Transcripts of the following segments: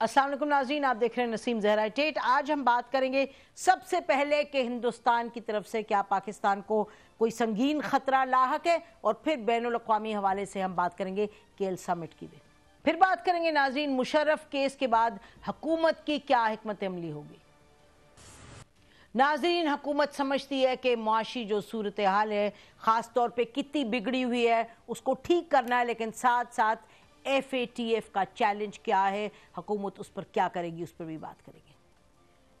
السلام علیکم ناظرین، آپ دیکھ رہے ہیں نسیم زہرہ ٹیٹ۔ آج ہم بات کریں گے سب سے پہلے کہ ہندوستان کی طرف سے کیا پاکستان کو کوئی سنگین خطرہ لاحق ہے اور پھر بین الاقوامی حوالے سے ہم بات کریں گے کیل سمٹ کی بھی۔ پھر بات کریں گے ناظرین، مشرف کیس کے بعد حکومت کی کیا حکمت عملی ہوگی؟ ناظرین، حکومت سمجھتی ہے کہ معاشی جو صورتحال ہے، خاص طور پہ کتنی بگڑی ہوئی ہے، اس کو ٹھیک کرنا ہے، لیکن ساتھ ساتھ ایف اے ٹی ایف کا چیلنج کیا ہے؟ حکومت اس پر کیا کرے گی؟ اس پر بھی بات کرے گی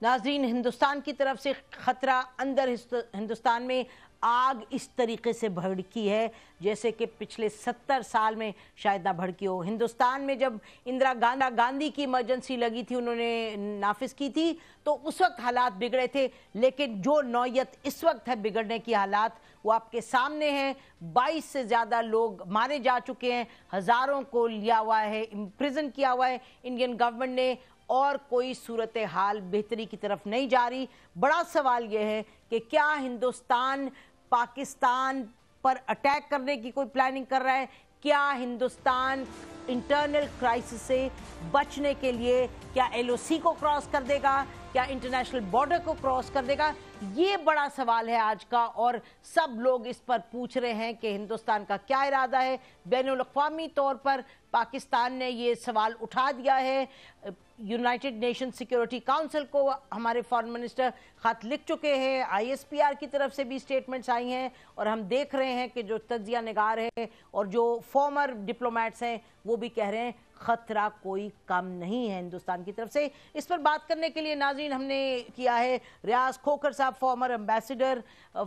ناظرین، ہندوستان کی طرف سے خطرہ اندر ہندوستان میں آگ اس طریقے سے بھڑکی ہے جیسے کہ پچھلے ستر سال میں شاید نہ بھڑکی ہو۔ ہندوستان میں جب اندرا گاندھی کی ایمرجنسی لگی تھی، انہوں نے نافذ کی تھی، تو اس وقت حالات بگڑے تھے۔ لیکن جو نوعیت اس وقت ہے بگڑنے کی حالات، وہ آپ کے سامنے ہیں۔ بائیس سے زیادہ لوگ مارے جا چکے ہیں۔ ہزاروں کو لیا ہوا ہے، امپریزن کیا ہوا ہے۔ انڈین گورنمنٹ نے اور کوئی صورتحال بہتری کی طرف نہیں جا رہی۔ بڑا سوال یہ ہے کہ کیا ہندوستان پاکستان پر اٹیک کرنے کی کوئی پلاننگ کر رہا ہے؟ کیا ہندوستان انٹرنل کرائسس سے بچنے کے لیے کیا ایل او سی کو کراس کر دے گا؟ کیا انٹرنیشنل بارڈر کو کراس کر دے گا؟ یہ بڑا سوال ہے آج کا اور سب لوگ اس پر پوچھ رہے ہیں کہ ہندوستان کا کیا ارادہ ہے۔ بین الاقوامی طور پر پاکستان نے یہ سوال اٹھا دیا ہے۔ یونائٹڈ نیشن سیکیورٹی کاؤنسل کو ہمارے فارن منسٹر خط لکھ چکے ہیں۔ آئی ایس پی آر کی طرف سے بھی سٹیٹمنٹس آئی ہیں اور ہم دیکھ رہے ہیں کہ جو تجزیہ نگار ہے اور جو فارمر ڈپلومیٹس ہیں وہ بھی کہہ رہے ہیں۔ خطرہ کوئی کم نہیں ہے ہندوستان کی طرف سے۔ اس پر بات کرنے کے لیے ناظرین ہم نے کیا ہے، ریاض کھوکر صاحب former ambassador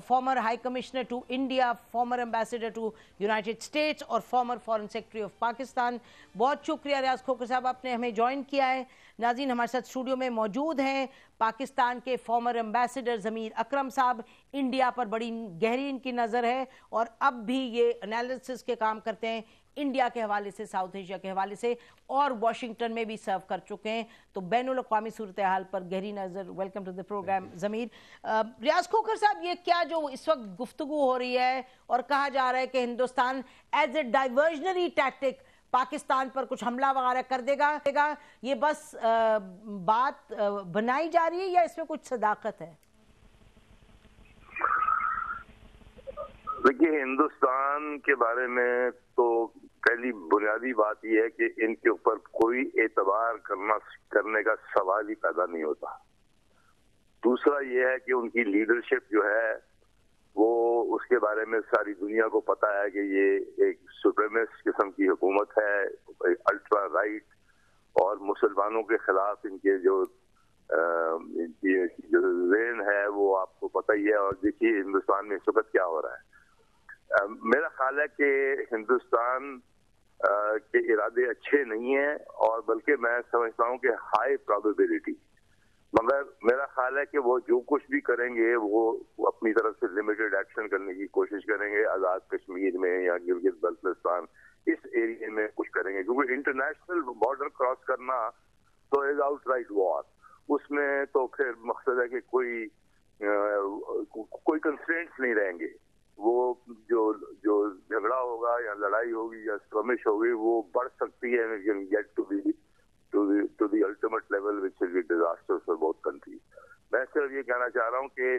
former high commissioner to India former ambassador to United States اور former foreign secretary of Pakistan بہت شکریہ ریاض کھوکر صاحب، آپ نے ہمیں جوائن کیا ہے۔ ناظرین، ہمارے ساتھ اسٹوڈیو میں موجود ہیں۔ پاکستان کے فارمر امبیسڈر ضمیر اکرم صاحب۔ انڈیا پر بڑی گہری ان کی نظر ہے اور اب بھی یہ انالیسس کے کام کرتے ہیں۔ انڈیا کے حوالے سے ساؤتھ ایشیا کے حوالے سے اور واشنگٹن میں بھی سرو کر چکے ہیں۔ تو بین الاقوامی صورتحال پر گہری نظر۔ ویلکم ٹو دی پروگرام ضمیر ریاض کھوکر صاحب یہ کیا جو اس وقت گفتگو ہو رہی ہے اور کہا جا رہا ہے کہ Hindustan as a diversionary tactic Pakistan پر کچھ حملہ وغیرہ کر دے گا یہ بس بات بنائی جا رہی ہے یا اس میں کچھ صداقت ہے؟ دیکھیے ہندوستان کے بارے میں تو پہلی بنیادی بات یہ ہے کہ ان کے اوپر کوئی اعتبار کرنا، کرنے کا سوال ہی پیدا نہیں ہوتا۔ دوسرا یہ ہے کہ ان کی لیڈرشپ جو ہے، وہ اس کے بارے میں ساری دنیا کو پتا ہے کہ یہ ایک سپریمس قسم کی حکومت ہے الٹرا رائٹ اور مسلمانوں کے خلاف ان کے جو ذہن ہے، وہ آپ کو پتہ ہی ہے۔ اور دیکھیے ہندوستان میں اس وقت کیا ہو رہا ہے۔ میرا خیال ہے کہ ہندوستان کے ارادے اچھے نہیں ہیں اور بلکہ میں سمجھتا ہوں کہ ہائی پرابیبلٹی مگر میرا خیال ہے کہ وہ جو کچھ بھی کریں گے، وہ اپنی طرف سے لمیٹڈ ایکشن کرنے کی کوشش کریں گے۔ آزاد کشمیر میں یا گلگت بلتستان، اس ایریے میں کچھ کریں گے۔ کیونکہ انٹرنیشنل بارڈر کراس کرنا تو از آؤٹ رائٹ وار اس میں تو پھر مقصد ہے کہ کوئی کوئی کنسٹینٹس نہیں رہیں گے۔ وہ جو جو جھگڑا ہوگا یا لڑائی ہوگی یا اسکرمش ہوگی، وہ بڑھ سکتی ہے get to to the ultimate level which will be disaster for بہت کنٹری میں صرف یہ کہنا چاہ رہا ہوں کہ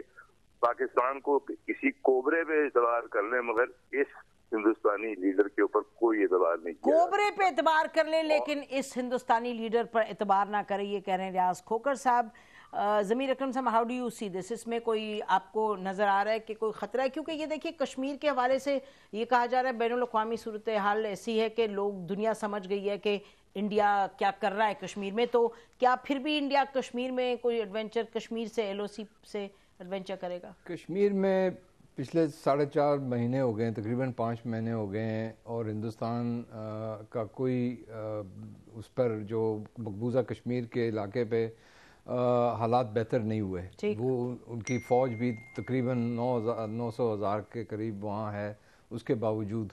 پاکستان کو کسی کوبرے پہ اعتبار کر لیں مگر اس ہندوستانی لیڈر کے اوپر کوئی اعتبار نہیں کوبرے پہ اعتبار کر لیں، لیکن اس ہندوستانی لیڈر پر اعتبار نہ کریں، یہ کہہ رہے ہیں ریاض کھوکر صاحب۔ ضمیر اکرم صاحب how do you see this اس میں کوئی آپ کو نظر آ رہا ہے کہ کوئی خطرہ ہے؟ کیونکہ یہ دیکھیے، کشمیر کے حوالے سے یہ کہا جا رہا ہے، بین الاقوامی صورتحال ایسی ہے کہ لوگ دنیا سمجھ گئی ہے کہ انڈیا کیا کر رہا ہے کشمیر میں۔ تو کیا پھر بھی انڈیا کشمیر میں کوئی ایڈونچر کشمیر سے ایل او سی سے ایڈونچر کرے گا؟ کشمیر میں پچھلے ساڑھے چار مہینے ہو گئے ہیں، تقریباً پانچ مہینے ہو گئے ہیں، اور ہندوستان کا کوئی اس پر جو مقبوضہ کشمیر کے علاقے پہ حالات بہتر نہیں ہوئے۔ وہ ان کی فوج بھی تقریباً نو نو سو ہزار کے قریب وہاں ہے اس کے باوجود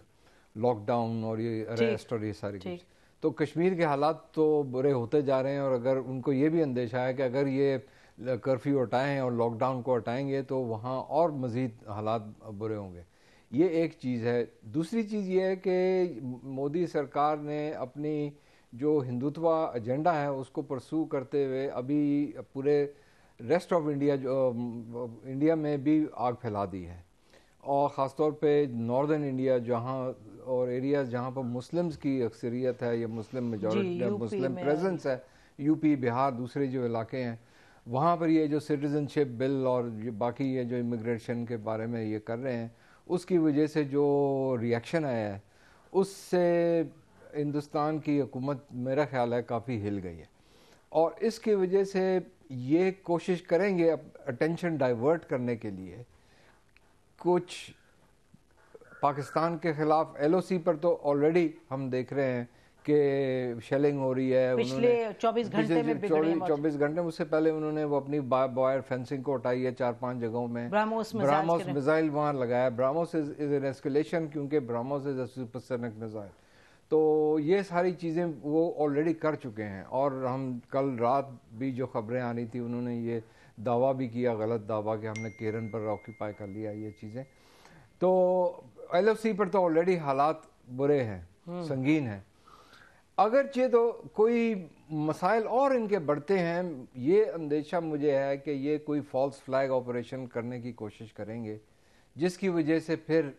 لاک ڈاؤن اور یہ اریسٹ اور یہ ساری کچھ۔ تو کشمیر کے حالات تو برے ہوتے جا رہے ہیں اور اگر ان کو یہ بھی اندیشہ ہے کہ اگر یہ کرفیو ہٹائیں اور لاک ڈاؤن کو ہٹائیں گے تو وہاں اور مزید حالات برے ہوں گے۔ یہ ایک چیز ہے۔ دوسری چیز یہ ہے کہ مودی سرکار نے اپنی جو ہندوتوا ایجنڈا ہے اس کو پرسو کرتے ہوئے ابھی پورے ریسٹ آف انڈیا جو انڈیا میں بھی آگ پھیلا دی ہے۔ اور خاص طور پہ ناردرن انڈیا جہاں اور ایریاز جہاں پر مسلمز کی اکثریت ہے یا مسلم میجورٹی مسلم پریزنس ہے یو پی بہار دوسرے جو علاقے ہیں وہاں پر یہ جو سٹیزن شپ بل اور باقی یہ جو امیگریشن کے بارے میں یہ کر رہے ہیں اس کی وجہ سے جو ریاکشن آیا ہے اس سے ہندوستان کی حکومت میرا خیال ہے کافی ہل گئی ہے۔ اور اس کی وجہ سے یہ کوشش کریں گے اٹینشن ڈائیورٹ کرنے کے لیے۔ کچھ پاکستان کے خلاف ایل او سی پر تو آلریڈی ہم دیکھ رہے ہیں کہ شیلنگ ہو رہی ہے۔ پچھلے چوبیس گھنٹے میں چوبیس گھنٹے اس سے پہلے انہوں نے وہ اپنی بوائر فینسنگ کو اٹھائی ہے چار پانچ جگہوں میں۔ براموس میزائل وہاں لگایا۔ براموس از این ایسکلیشن کیونکہ براموس از اے سپرسونک میزائل تو یہ ساری چیزیں وہ آلریڈی کر چکے ہیں اور ہم کل رات بھی جو خبریں آ رہی تھی انہوں نے یہ دعویٰ بھی کیا غلط دعویٰ کہ ہم نے کیرن پر آکیپائی کر لیا یہ چیزیں۔ تو ایل ایف سی پر تو آلریڈی حالات برے ہیں سنگین ہیں۔ اگرچہ تو کوئی مسائل اور ان کے بڑھتے ہیں یہ اندیشہ مجھے ہے کہ یہ کوئی فالس فلیگ آپریشن کرنے کی کوشش کریں گے جس کی وجہ سے پھر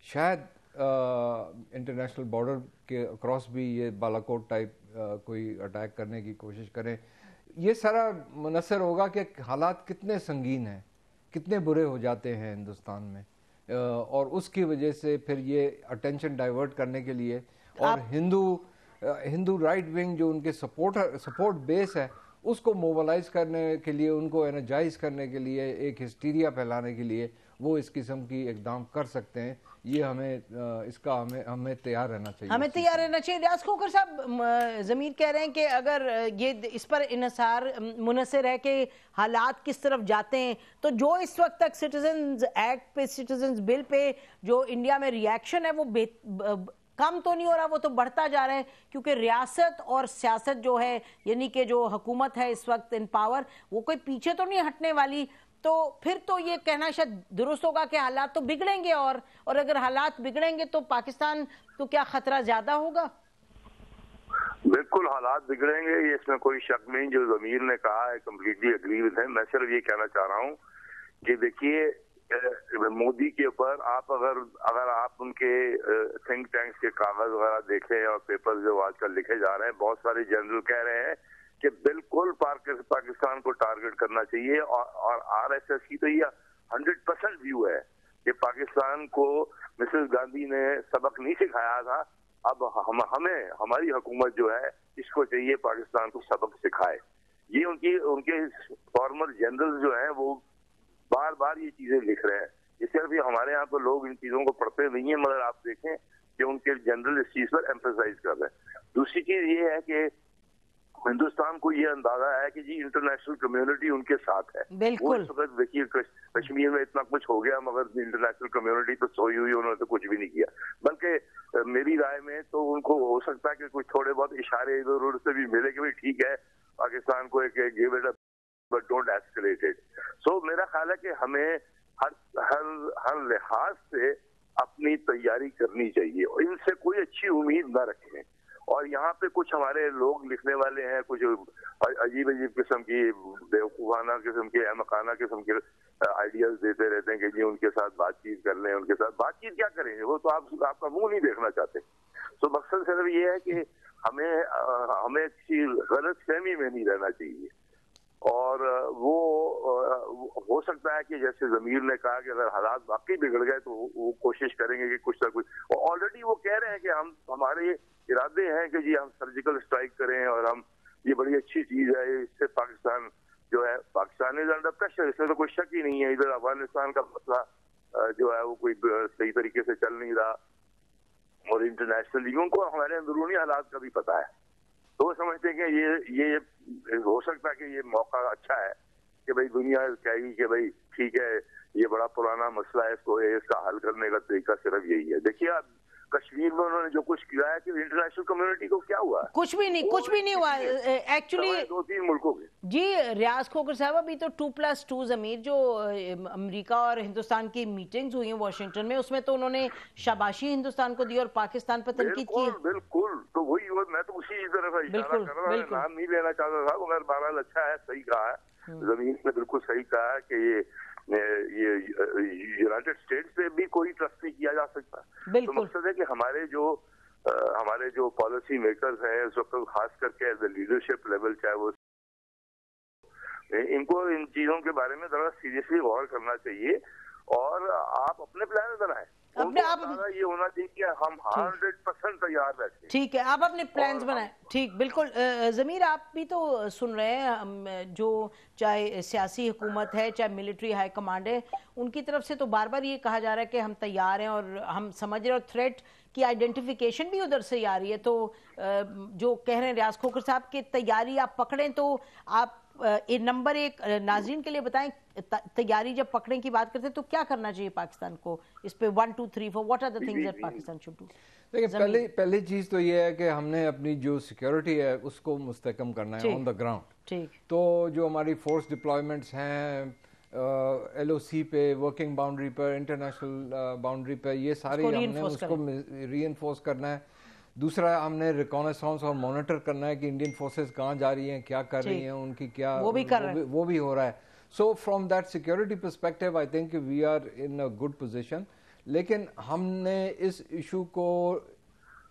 شاید انٹرنیشنل بارڈر کے اکراس بھی یہ بالاکوٹ ٹائپ کوئی اٹیک کرنے کی کوشش کریں۔ یہ سارا منحصر ہوگا کہ حالات کتنے سنگین ہیں کتنے برے ہو جاتے ہیں ہندوستان میں۔ اور اس کی وجہ سے پھر یہ اٹینشن ڈائیورٹ کرنے کے لیے اور ہندو ہندو رائٹ ونگ جو ان کے سپورٹ سپورٹ بیس ہے اس کو موبلائز کرنے کے لیے ان کو انرجائز کرنے کے لیے ایک ہسٹیریا پھیلانے کے لیے وہ اس قسم کی اقدام کر سکتے ہیں۔ یہ ہمیں اس کا ہمیں ہمیں تیار رہنا چاہیے۔ ہمیں تیار رہنا چاہیے۔ ریاض کھوکر صاحب ضمیر کہہ رہے ہیں کہ اگر یہ اس پر انحصار منحصر ہے کہ حالات کس طرف جاتے ہیں، تو جو اس وقت تک سٹیزنز ایکٹ پہ سٹیزنز بل پہ جو انڈیا میں ریاکشن ہے، وہ کم تو نہیں ہو رہا، وہ تو بڑھتا جا رہا ہے۔ کیونکہ ریاست اور سیاست جو ہے یعنی کہ جو حکومت ہے اس وقت ان پاور وہ کوئی پیچھے تو نہیں ہٹنے والی۔ تو پھر تو یہ کہنا شاید درست ہوگا کہ حالات تو بگڑیں گے اور اور اگر حالات بگڑیں گے تو پاکستان تو کیا خطرہ زیادہ ہوگا؟ بالکل حالات بگڑیں گے اس میں کوئی شک نہیں، جو ضمیر نے کہا ہے کمپلیٹلی اگری ہے۔ میں صرف یہ کہنا چاہ رہا ہوں کہ دیکھیے مودی کے اوپر آپ اگر اگر آپ ان کے تھنک ٹینکس کے کاغذ وغیرہ دیکھیں اور پیپر جو آج کل لکھے جا رہے ہیں، بہت سارے جنرل کہہ رہے ہیں کہ بالکل پاکستان کو ٹارگٹ کرنا چاہیے اور آر ایس ایس کی تو یہ ہنڈریڈ پرسینٹ ویو ہے کہ پاکستان کو مسز گاندھی نے سبق نہیں سکھایا تھا۔ اب ہمیں، ہماری حکومت جو ہے، اس کو چاہیے پاکستان کو سبق سکھائے۔ یہ ان کی، ان کے فارمر جنرل جو ہیں، وہ بار بار یہ چیزیں لکھ رہے ہیں۔ یہ صرف یہ ہمارے یہاں تو لوگ ان چیزوں کو پڑھتے نہیں ہیں، مگر آپ دیکھیں کہ ان کے جنرل اس چیز پر ایمفیسائز کر رہے ہیں۔ دوسری چیز یہ ہے کہ ہندوستان کو یہ اندازہ ہے کہ جی انٹرنیشنل کمیونٹی ان کے ساتھ ہے۔ بالکل۔ اس وقت دیکھیے کشمیر میں اتنا کچھ ہو گیا مگر انٹرنیشنل کمیونٹی تو سوئی ہوئی انہوں نے تو کچھ بھی نہیں کیا۔ بلکہ میری رائے میں تو ان کو ہو سکتا ہے کہ کچھ تھوڑے بہت اشارے ادھر ادھر سے بھی ملے کہ ٹھیک ہے پاکستان کو ایک give it but don't escalated so میرا خیال ہے کہ ہمیں ہر ہر ہر لحاظ سے اپنی تیاری کرنی چاہیے۔ اور ان سے کوئی اچھی امید نہ رکھیں۔ اور یہاں پہ کچھ ہمارے لوگ لکھنے والے ہیں، کچھ عجیب عجیب قسم کی بیوقوفانہ قسم کے، احمقانہ قسم کے آئیڈیاز دیتے رہتے ہیں کہ جی ان کے ساتھ بات چیت کر لیں، ان کے ساتھ بات چیت کیا کریں؟ گے وہ تو آپ آپ کا منہ نہیں دیکھنا چاہتے۔ تو مقصد صرف یہ ہے کہ ہمیں ہمیں کسی غلط فہمی میں نہیں رہنا چاہیے۔ اور وہ، ہو سکتا ہے کہ جیسے ضمیر نے کہا کہ اگر حالات واقعی بگڑ گئے تو وہ کوشش کریں گے کہ کچھ نہ کچھ۔ آلریڈی وہ کہہ رہے ہیں کہ ہم، ہمارے ارادے ہیں کہ جی ہم سرجیکل اسٹرائک کریں اور ہم یہ بڑی اچھی چیز ہے، اس سے پاکستان جو ہے، پاکستان از انڈر پریشر اس میں تو کوئی شک ہی نہیں ہے۔ ادھر افغانستان کا مسئلہ جو ہے، وہ کوئی صحیح طریقے سے چل نہیں رہا۔ اور انٹرنیشنل ان کو ہمارے اندرونی حالات کا بھی پتا ہے۔ تو وہ سمجھتے ہیں کہ یہ یہ ہو سکتا ہے کہ یہ موقع اچھا ہے کہ بھائی دنیا کہے گی کہ بھائی ٹھیک ہے، یہ بڑا پرانا مسئلہ ہے، اس کو اس کا حل کرنے کا طریقہ صرف یہی ہے۔ دیکھیے آپ کشمیر میں انہوں نے جو کچھ کیا ہے کہ انٹرنیشنل کمیونٹی کو کیا ہوا کچھ بھی نہیں کچھ بھی نہیں ہوا۔ ایکچولی دو تین ملکوں کے۔ جی ریاض کھوکر صاحب ابھی تو ٹو پلس ٹو زمیر جو امریکہ اور ہندوستان کی میٹنگز ہوئی ہیں واشنگٹن میں اس میں تو انہوں نے شاباشی ہندوستان کو دی اور پاکستان پر تنقید کی۔ بالکل تو وہی میں تو اسی طرف نام نہیں لینا چاہتا تھا مگر بہرحال اچھا ہے صحیح کہا ہے۔ زمین نے بالکل صحیح کہا ہے کہ یہ یونائٹڈ اسٹیٹ سے بھی کوئی ٹرسٹ نہیں کیا جا سکتا۔ تو مقصد ہے کہ ہمارے جو ہمارے جو پالیسی میکرز ہیں اس وقت خاص کر کے لیڈرشپ لیول چاہے وہ ان کو ان چیزوں کے بارے میں ذرا سیریسلی غور کرنا چاہیے اور آپ اپنے پلان بنائیں۔ اپنے آپ یہ ہونا چاہیے کہ ہم ہنڈریڈ پرسینٹ تیار بیٹھے ٹھیک ہے آپ اپنے پلانز بنائیں۔ ٹھیک بالکل۔ ضمیر آپ بھی تو سن رہے ہیں جو چاہے سیاسی حکومت ہے چاہے ملٹری ہائی کمانڈ ہے ان کی طرف سے تو بار بار یہ کہا جا رہا ہے کہ ہم تیار ہیں اور ہم سمجھ رہے اور تھریٹ کی آئیڈینٹیفیکیشن بھی ادھر سے آ رہی ہے۔ تو جو کہہ رہے ہیں ریاض کھوکر صاحب کہ تیاری آپ پکڑیں تو آپ نمبر ایک ناظرین کے لیے بتائیں تیاری جب پکڑنے کی بات کرتے تو کیا کرنا چاہیے پاکستان کو؟ اس پہ one two three four what are the things that Pakistan should do دیکھیں پہلی پہلی چیز تو یہ ہے کہ ہم نے اپنی جو سیکیورٹی ہے اس کو مستحکم کرنا ہے آن دا گراؤنڈ تو جو ہماری فورس ڈپلائمنٹس ہیں ایل او سی پہ ورکنگ باؤنڈری پر انٹرنیشنل باؤنڈری پہ یہ ساری ہم نے اس کو ری انفورس کرنا ہے۔ دوسرا ہم نے ریکانسانس اور مانیٹر کرنا ہے کہ انڈین فورسز کہاں جا رہی ہیں کیا کر رہی ہیں ان کی کیا وہ بھی ہو رہا ہے۔ So from that security perspective I think we are in a good position لیکن ہم نے اس ایشو کو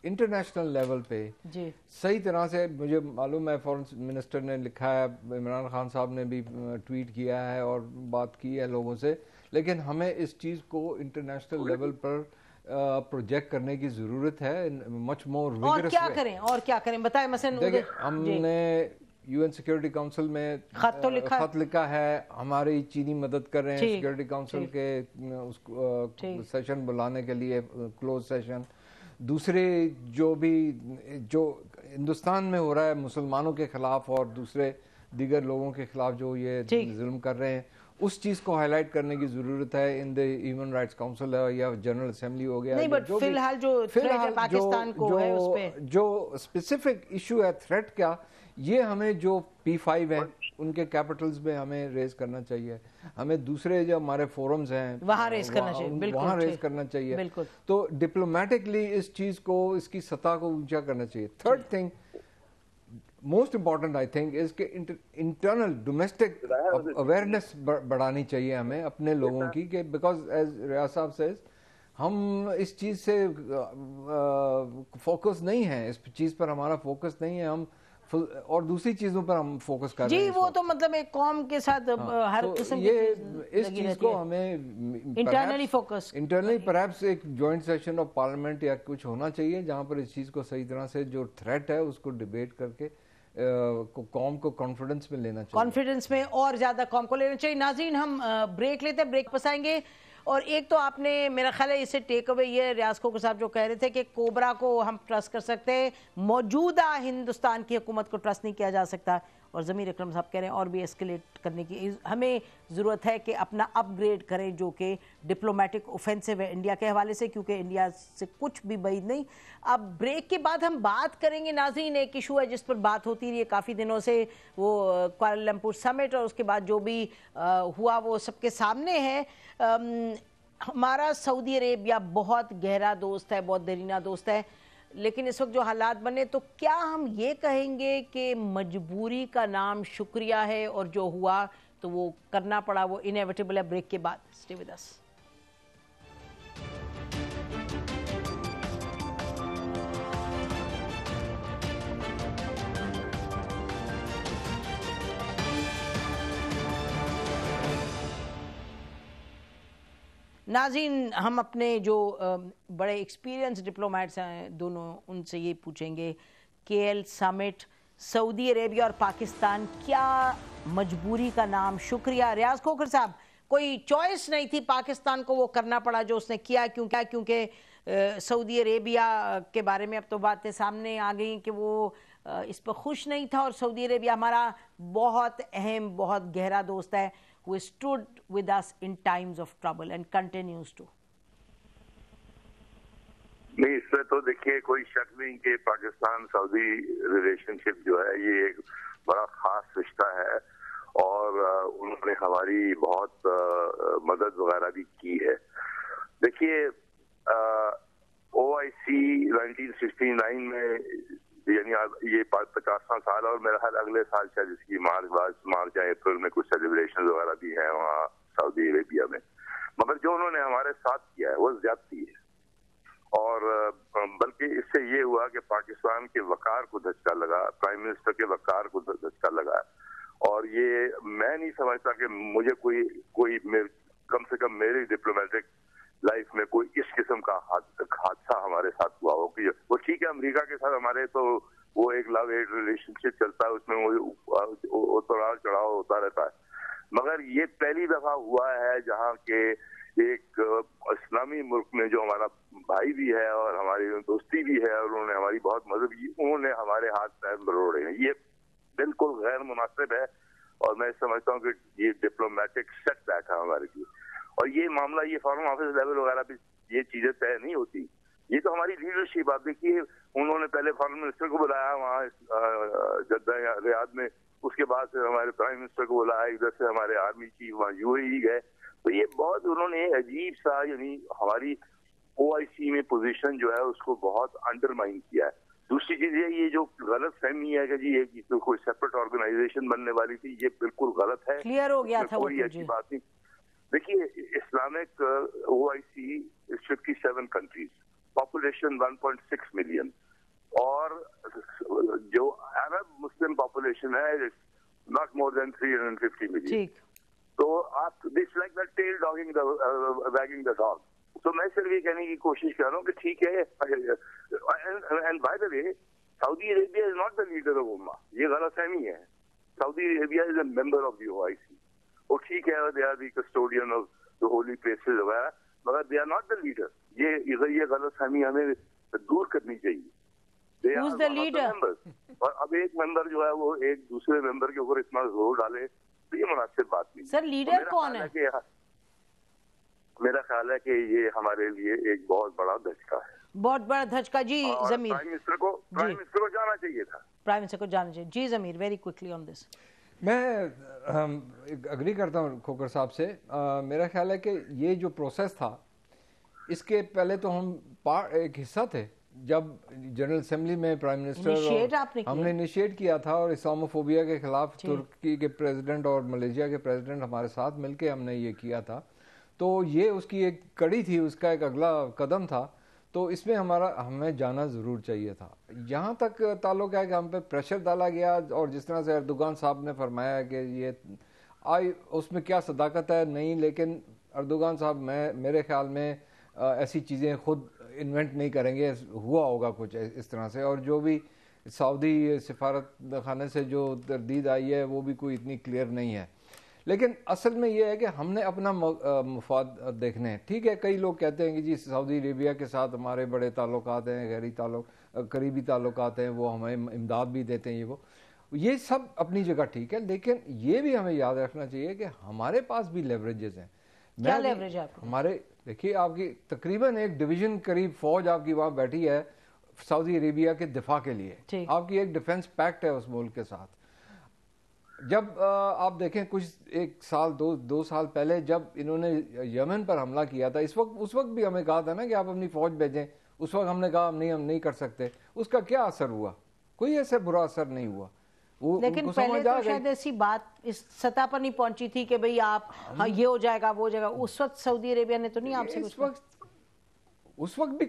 انٹرنیشنل لیول پہ جی۔ صحیح طرح سے مجھے معلوم ہے فورن منسٹر نے لکھا ہے عمران خان صاحب نے بھی ٹویٹ کیا ہے اور بات کی ہے لوگوں سے۔ لیکن ہمیں اس چیز کو انٹرنیشنل لیول پر پروجیکٹ کرنے کی ضرورت ہے مچ مور اور کیا کریں اور کیا کریں؟ بتائیں مثلا ہم جی۔ نے یو این سیکیورٹی کاؤنسل میں خط خط لکھا ہے ہماری چینی مدد کر رہے ہیں سیکیورٹی کاؤنسل کے سیشن بلانے کے لیے کلوز سیشن دوسرے جو بھی جو ہندوستان میں ہو رہا ہے مسلمانوں کے خلاف اور دوسرے دیگر لوگوں کے خلاف جو یہ ظلم کر رہے ہیں اس چیز کو ہائی لائٹ کرنے کی ضرورت ہے in the human rights council ہے یا جنرل اسمبلی ہو گیا نہیں بٹ فی الحال جو تھریٹ ہے پاکستان کو ہے اس پہ۔ جو اسپیسیفک ایشو ہے تھریٹ کیا یہ ہمیں جو پی فائیو ہیں ان کے کیپٹلز میں ہمیں ریز کرنا چاہیے۔ ہمیں دوسرے جو ہمارے فورمز ہیں وہاں ریز کرنا چاہیے وہاں ریز کرنا چاہیے۔ تو ڈپلومیٹکلی اس چیز کو اس کی سطح کو اونچا کرنا چاہیے۔ Third thing most important I think is کہ انٹرنل ڈومیسٹک اویئرنیس بڑھانی چاہیے ہمیں اپنے لوگوں کی کہ بیکاز ایز ریاض صاحب سیز ہم اس چیز سے فوکس نہیں ہیں اس چیز پر ہمارا فوکس نہیں ہے ہم اور دوسری چیزوں پر ہم فوکس کر رہے ہیں جی وہ تو مطلب ایک قوم کے ساتھ ہر قسم کی اس چیز کو ہمیں انٹرنلی فوکس انٹرنلی پرہیپس ایک جوائنٹ سیشن آف پارلیمنٹ یا کچھ ہونا چاہیے جہاں پر اس چیز کو صحیح طرح سے جو تھریٹ ہے اس کو ڈیبیٹ کر کے قوم کو کانفیڈنس میں لینا چاہیے۔ کانفیڈنس میں اور زیادہ قوم کو لینا چاہیے۔ ناظرین، ہم بریک لیتے ہیں بریک پسائیں گے۔ اور ایک تو آپ نے، میرا خیال ہے، اسے ٹیک اوے یہ ریاض کو صاحب جو کہہ رہے تھے کہ کوبرا کو ہم ٹرسٹ کر سکتے ہیں۔ موجودہ ہندوستان کی حکومت کو ٹرسٹ نہیں کیا جا سکتا۔ اور ضمیر اکرم صاحب کہہ رہے ہیں اور بھی اسکلیٹ کرنے کی ہمیں ضرورت ہے کہ اپنا اپ گریڈ کریں جو کہ ڈپلومیٹک اوفینسو ہے انڈیا کے حوالے سے، کیونکہ انڈیا سے کچھ بھی بعید نہیں۔ اب بریک کے بعد ہم بات کریں گے۔ ناظرین، ایک ایشو ہے جس پر بات ہوتی رہی ہے کافی دنوں سے، وہ کوالالمپور سمٹ اور اس کے بعد جو بھی ہوا وہ سب کے سامنے ہے۔ ہمارا سعودی عربیہ بہت گہرا دوست ہے، بہت درینہ دوست ہے۔ لیکن اس وقت جو حالات بنے تو کیا ہم یہ کہیں گے کہ مجبوری کا نام شکریہ ہے اور جو ہوا تو وہ کرنا پڑا وہ انیویٹیبل ہے بریک کے بعد. اسٹے ود اس ناظرین، ہم اپنے جو بڑے ایکسپیرینس ڈپلومیٹس ہیں، دونوں ان سے یہ پوچھیں گے کے ایل سمٹ سعودی عربیہ اور پاکستان کیا مجبوری کا نام؟ شکریہ. ریاض کھوکر صاحب، کوئی چوائس نہیں تھی پاکستان کو وہ کرنا پڑا جو اس نے کیا کیونکہ کیونکہ سعودی عربیہ کے بارے میں اب تو باتیں سامنے آ گئیں کہ وہ اس پہ خوش نہیں تھا اور سعودی عربیہ ہمارا بہت اہم، بہت گہرا دوست ہے۔ Who stood with us in times of trouble and continues to. نہیں، اس میں تو دیکھیے، کوئی شک نہیں کہ پاکستان سعودی ریلیشن شپ جو ہے، یہ ایک بڑا خاص رشتہ ہے اور انہوں نے ہماری بہت مدد وغیرہ بھی کی ہے۔ دیکھیے O I C nineteen sixty nine میں یعنی یہ پچاسواں سال اور میرا خیال اگلے سال شاید اس کی مارچ مارچ یا اپریل میں کچھ سیلیبریشن وغیرہ بھی ہیں وہاں سعودی عربیہ میں۔ مگر جو انہوں نے ہمارے ساتھ کیا ہے، وہ زیادتی ہے۔ اور بلکہ اس سے یہ ہوا کہ پاکستان کے وقار کو دھچکا لگا پرائم منسٹر کے وقار کو دھچکا لگا۔ اور یہ میں نہیں سمجھتا کہ مجھے کوئی کوئی کم سے کم میری ڈپلومیٹک لائف میں کوئی اس قسم کا حادثہ ہمارے ساتھ ہوا ہو کہ وہ ٹھیک ہے، امریکہ کے ساتھ ہمارے تو وہ ایک لو ایڈ ریلیشن شپ چلتا ہے، اس میں وہ اترا چڑھاؤ ہوتا رہتا ہے۔ مگر یہ پہلی دفعہ ہوا ہے جہاں کے ایک اسلامی ملک میں جو ہمارا بھائی بھی ہے اور ہماری دوستی بھی ہے اور انہوں نے ہماری بہت مدد کی، انہوں نے ہمارے ہاتھ پیر بروڑے ہیں۔ یہ بالکل غیر مناسب ہے اور میں سمجھتا ہوں کہ یہ ڈپلومیٹک سیٹ بیک ہے ہمارے لیے۔ اور یہ معاملہ یہ فارم آفس لیول وغیرہ بھی یہ چیزیں طے نہیں ہوتی۔ یہ تو ہماری لیڈرشپ آپ دیکھیے انہوں نے پہلے فارن منسٹر کو بلایا وہاں جدہ ریاض میں اس کے بعد سے ہمارے پرائم منسٹر کو بلایا ادھر سے ہمارے آرمی چیف وہاں یو اے گئے۔ تو یہ بہت انہوں نے عجیب سا یعنی ہماری او آئی سی میں پوزیشن جو ہے اس کو بہت انڈر مائن کیا ہے۔ دوسری چیز یہ یہ جو غلط فہمی ہے کہ جی یہ کوئی سیپریٹ آرگنائزیشن بننے والی تھی یہ بالکل غلط ہے۔ کلیئر ہو گیا تھا کوئی ایسی بات نہیں۔ دیکھیے Islamic O I C fifty seven countries population one point six million اور جو عرب مسلم پاپولیشن ہے not more than three hundred fifty million تو آپ this like the tail dogging wagging the dog تو میں صرف یہ کہنے کی کوشش کر رہا ہوں کہ ٹھیک ہے and by the way Saudi Arabia is not the leader of اما یہ غلط فہمی ہے۔ سعودی Arabia is a member of the O I سی وہ ٹھیک ہے they are the custodian of the holy places وغیرہ مگر they are not the leader یہ یہ غلط فہمی ہمیں دور کرنی چاہیے۔ اور اب ایک ممبر جو ہے وہ ایک دوسرے ممبر کے اوپر اتنا زور ڈالے تو یہ مناسب بات نہیں سر لیڈر کون ہے؟ میرا خیال ہے کہ یہ ہمارے لیے ایک بہت بڑا دھچکا ہے۔ بہت بڑا دھچکا۔ جی زمیر پرائم منسٹر کو پرائم منسٹر کو جانا چاہیے تھا۔ پرائم منسٹر کو جانا چاہیے۔ جی زمیر ویری کوئکلی آن دس میں اگری کرتا ہوں کھوکر صاحب سے۔ میرا خیال ہے کہ یہ جو پروسیس تھا اس کے پہلے تو ہم ایک حصہ تھے۔ جب جنرل اسمبلی میں پرائم منسٹر ہم نے انیشیٹ کیا تھا اور اسلاموفوبیا کے خلاف جی۔ ترکی کے پریزیڈنٹ اور ملیشیا کے پریزیڈنٹ ہمارے ساتھ مل کے ہم نے یہ کیا تھا۔ تو یہ اس کی ایک کڑی تھی اس کا ایک اگلا قدم تھا۔ تو اس میں ہمارا ہمیں جانا ضرور چاہیے تھا۔ یہاں تک تعلق ہے کہ ہم پہ پریشر ڈالا گیا اور جس طرح سے اردوگان صاحب نے فرمایا کہ یہ آئی، اس میں کیا صداقت ہے؟ نہیں، لیکن اردوگان صاحب، میں، میرے خیال میں ایسی چیزیں خود انوینٹ نہیں کریں گے۔ ہوا ہوگا کچھ اس طرح سے۔ اور جو بھی سعودی سفارت خانے سے جو تردید آئی ہے، وہ بھی کوئی اتنی کلیئر نہیں ہے۔ لیکن اصل میں یہ ہے کہ ہم نے اپنا مفاد دیکھنے ہیں۔ ٹھیک ہے کئی لوگ کہتے ہیں کہ جی سعودی عربیہ کے ساتھ ہمارے بڑے تعلقات ہیں غیری تعلق قریبی تعلقات ہیں وہ ہمیں امداد بھی دیتے ہیں یہ وہ۔ یہ سب اپنی جگہ ٹھیک ہے لیکن یہ بھی ہمیں یاد رکھنا چاہیے کہ ہمارے پاس بھی لیوریجز ہیں۔ کیا لیوریج ہمارے دیکھیے آپ کی تقریباً ایک ڈویژن قریب فوج آپ کی وہاں بیٹھی ہے سعودی عربیہ کے دفاع کے لیے۔ آپ کی ایک ڈیفنس پیکٹ ہے اس ملک کے ساتھ۔ جب آپ دیکھیں کچھ ایک سال دو دو سال پہلے جب انہوں نے یمن پر حملہ کیا تھا اس وقت اس وقت بھی ہمیں کہا تھا نا کہ آپ اپنی فوج بھیجیں۔ اس وقت ہم نے کہا نہیں ہم نہیں کر سکتے۔ اس کا کیا اثر ہوا؟ کوئی ایسے برا اثر نہیں ہوا۔ لیکن پہلے تو شاید ایسی بات اس سطح پر نہیں پہنچی تھی کہ بھئی آپ ہاں یہ ہو جائے گا وہ ہو جائے گا۔ اس وقت سعودی عربیہ نے تو نہیں آپ سے اس وقت اس وقت بھی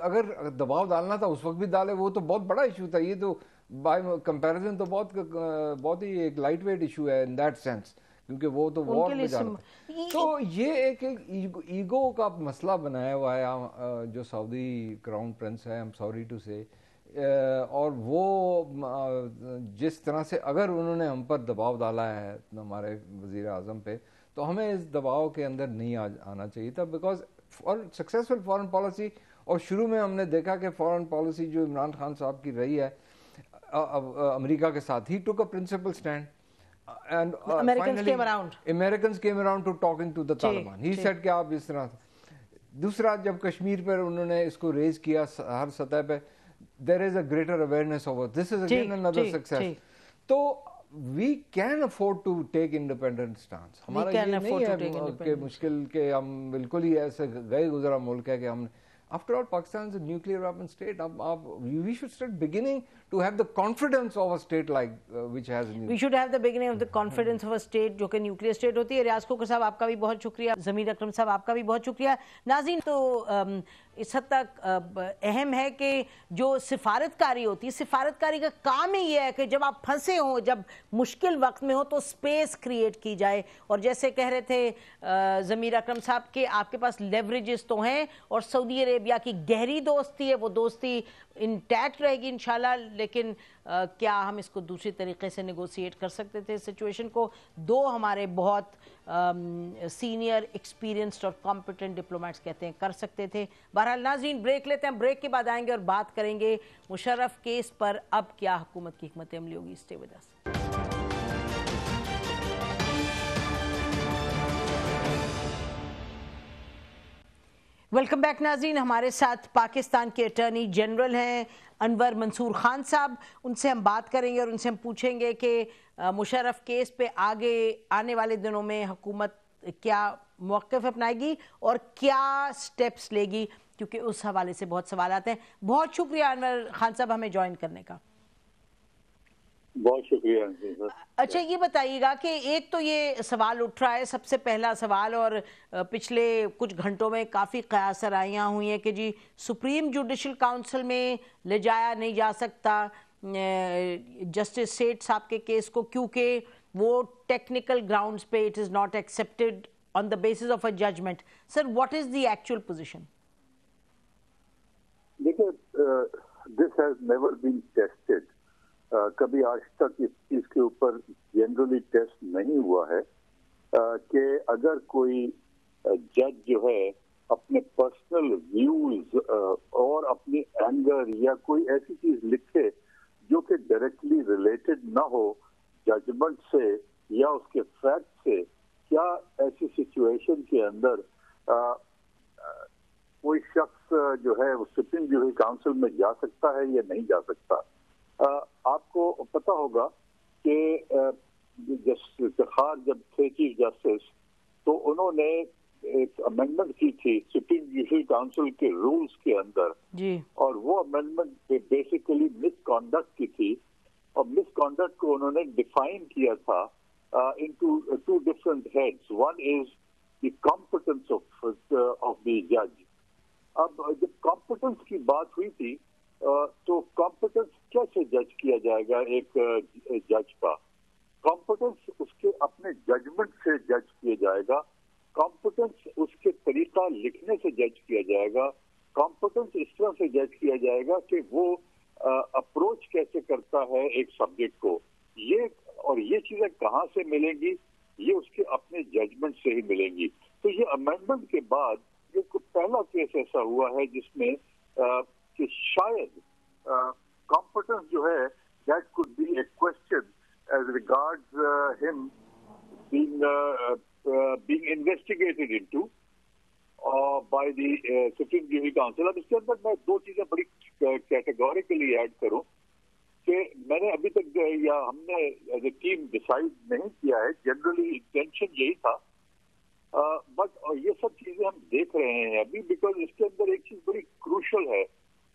اگر دباؤ ڈالنا تھا اس وقت بھی ڈالے وہ تو بہت بڑا ایشو تھا۔ یہ تو بائی کمپیریزن تو بہت بہت ہی ایک لائٹ ویٹ ایشو ہے ان دیٹ سینس کیونکہ وہ تو وار میں جانا تو یہ ایک ایگو کا مسئلہ بنایا ہوا ہے۔ جو سعودی کراؤن پرنس ہے ایم سوری ٹو سے اور وہ جس طرح سے اگر انہوں نے ہم پر دباؤ ڈالا ہے ہمارے وزیر اعظم پہ تو ہمیں اس دباؤ کے اندر نہیں آنا چاہیے تھا۔ بیکاز سکسیزفل فورن پالیسی اور شروع میں ہم نے دیکھا کہ فورن پالیسی جو عمران خان صاحب کی رہی ہے امریکہ کے ساتھ. He took a principle stand Americans came around to talking to the Taliban he said کہ آپ اس طرح دوسرا جب کشمیر پر انہوں نے اس کو ریز کیا ہر سطح پہ there is a greater awareness over this is again under success تو we can afford to take independent stance ہمارا یہ نہیں ہے کہ مشکل کہ ہم بالکل ہی ایسے گئے گزرا ملک ہے کہ ہم after all Pakistan is a nuclear weapon state. ab, ab, we should start beginning to have the confidence of a state like uh, which has we should have the beginning of the confidence of a state جو کہ nuclear state ہوتی ہے ریاض cooker صاحب آپ کا بھی بہت شکریہ زمین اکرم صاحب آپ کا بھی بہت شکریہ ناظرین تو اس حد تک uh, اہم ہے کہ جو سفارتکاری ہوتی ہے سفارتکاری کا کام ہی یہ ہے کہ جب آپ پھنسے ہوں جب مشکل وقت میں ہو تو سپیس کریٹ کی جائے۔ اور جیسے کہہ رہے تھے uh, ضمیر اکرم صاحب کہ آپ کے پاس لیوریجز تو ہیں اور سعودی عربیہ کی گہری دوستی ہے وہ دوستی انٹیکٹ رہے گی انشاءاللہ، لیکن کیا ہم اس کو دوسری طریقے سے نیگوسیٹ کر سکتے تھے سچویشن کو؟ دو ہمارے بہت سینئر ایکسپیرینسڈ اور کمپیٹنٹ ڈپلومیٹس کہتے ہیں، کر سکتے تھے۔ بہرحال ناظرین بریک لیتے ہیں بریک کے بعد آئیں گے اور بات کریں گے۔ مشرف کیس پر اب کیا حکومت کی حکمت عملی ہوگی؟ اسٹے وجہ سے ویلکم بیک ناظرین ہمارے ساتھ پاکستان کے اٹرنی جنرل ہیں انور منصور خان صاحب. ان سے ہم بات کریں گے اور ان سے ہم پوچھیں گے کہ مشرف کیس پہ آگے آنے والے دنوں میں حکومت کیا موقف اپنائے گی اور کیا سٹیپس لے گی؟ کیونکہ اس حوالے سے بہت سوالات ہیں. بہت شکریہ انور خان صاحب ہمیں جوائن کرنے کا. بہت شکریہ اچھا یہ بتائیے گا کہ ایک تو یہ سوال اٹھ رہا ہے سب سے پہلا سوال اور پچھلے کچھ گھنٹوں میں کافی قیاس رائیاں ہوئی ہیں کہ جی سپریم جوڈیشل کاؤنسل میں لے جایا نہیں جا سکتا جسٹس سیٹ صاحب کے کیس کو کیونکہ وہ ٹیکنیکل گراؤنڈز پہ it is not accepted on the basis of a judgment sir what is the actual position دیکھیں this has never been tested کبھی آج تک اس چیز کے اوپر جنرلی ٹیسٹ نہیں ہوا ہے کہ اگر کوئی جج جو ہے اپنے پرسنل ویوز اور اپنی اینگر یا کوئی ایسی چیز لکھے جو کہ ڈائریکٹلی ریلیٹڈ نہ ہو ججمنٹ سے یا اس کے فیکٹ سے، کیا ایسی سچویشن کے اندر کوئی شخص جو ہے وہ سپریم جو کاؤنسل میں جا سکتا ہے یا نہیں جا سکتا؟ آپ کو پتا ہوگا کہ افتخار جب تھے چیف جسٹس تو انہوں نے ایک امینڈمنٹ کی تھی سپریم جوڈیشل کاؤنسل کے رولز کے اندر۔ جی۔ اور وہ امینڈمنٹ بیسیکلی مس کانڈکٹ کی تھی۔ اور مس کانڈکٹ کو انہوں نے ڈیفائن کیا تھا in two different heads one is the competence of the جج اب جب کمپٹنس کی بات ہوئی تھی تو کمپٹنس کیسے جج کیا جائے گا ایک جج کا؟ کمپٹنس اس کے اپنے ججمنٹ سے جج کیا جائے گا۔ کمپٹنس اس کے طریقہ لکھنے سے جج کیا جائے گا۔ کمپٹنس اس طرح سے جج کیا جائے گا کہ وہ اپروچ کیسے کرتا ہے ایک سبجیکٹ کو۔ یہ، اور یہ چیزیں کہاں سے ملیں گی؟ یہ اس کے اپنے ججمنٹ سے ہی ملیں گی۔ تو یہ امینڈمنٹ کے بعد ایک پہلا کیس ایسا ہوا ہے جس میں کہ شاید کمپٹنس جو ہے that could be a question as regard him being investigated in two by the supreme duty council اب اس کے اندر میں دو چیزیں بڑی کیٹیگوریکلی ایڈ کروں کہ میں نے ابھی تک یا ہم نے ایز اے ٹیم ڈسائڈ نہیں کیا ہے. جنرلی انٹینشن یہی تھا. بٹ یہ سب چیزیں ہم دیکھ رہے ہیں ابھی بیکاز اس کے اندر ایک چیز بڑی کروشل ہے.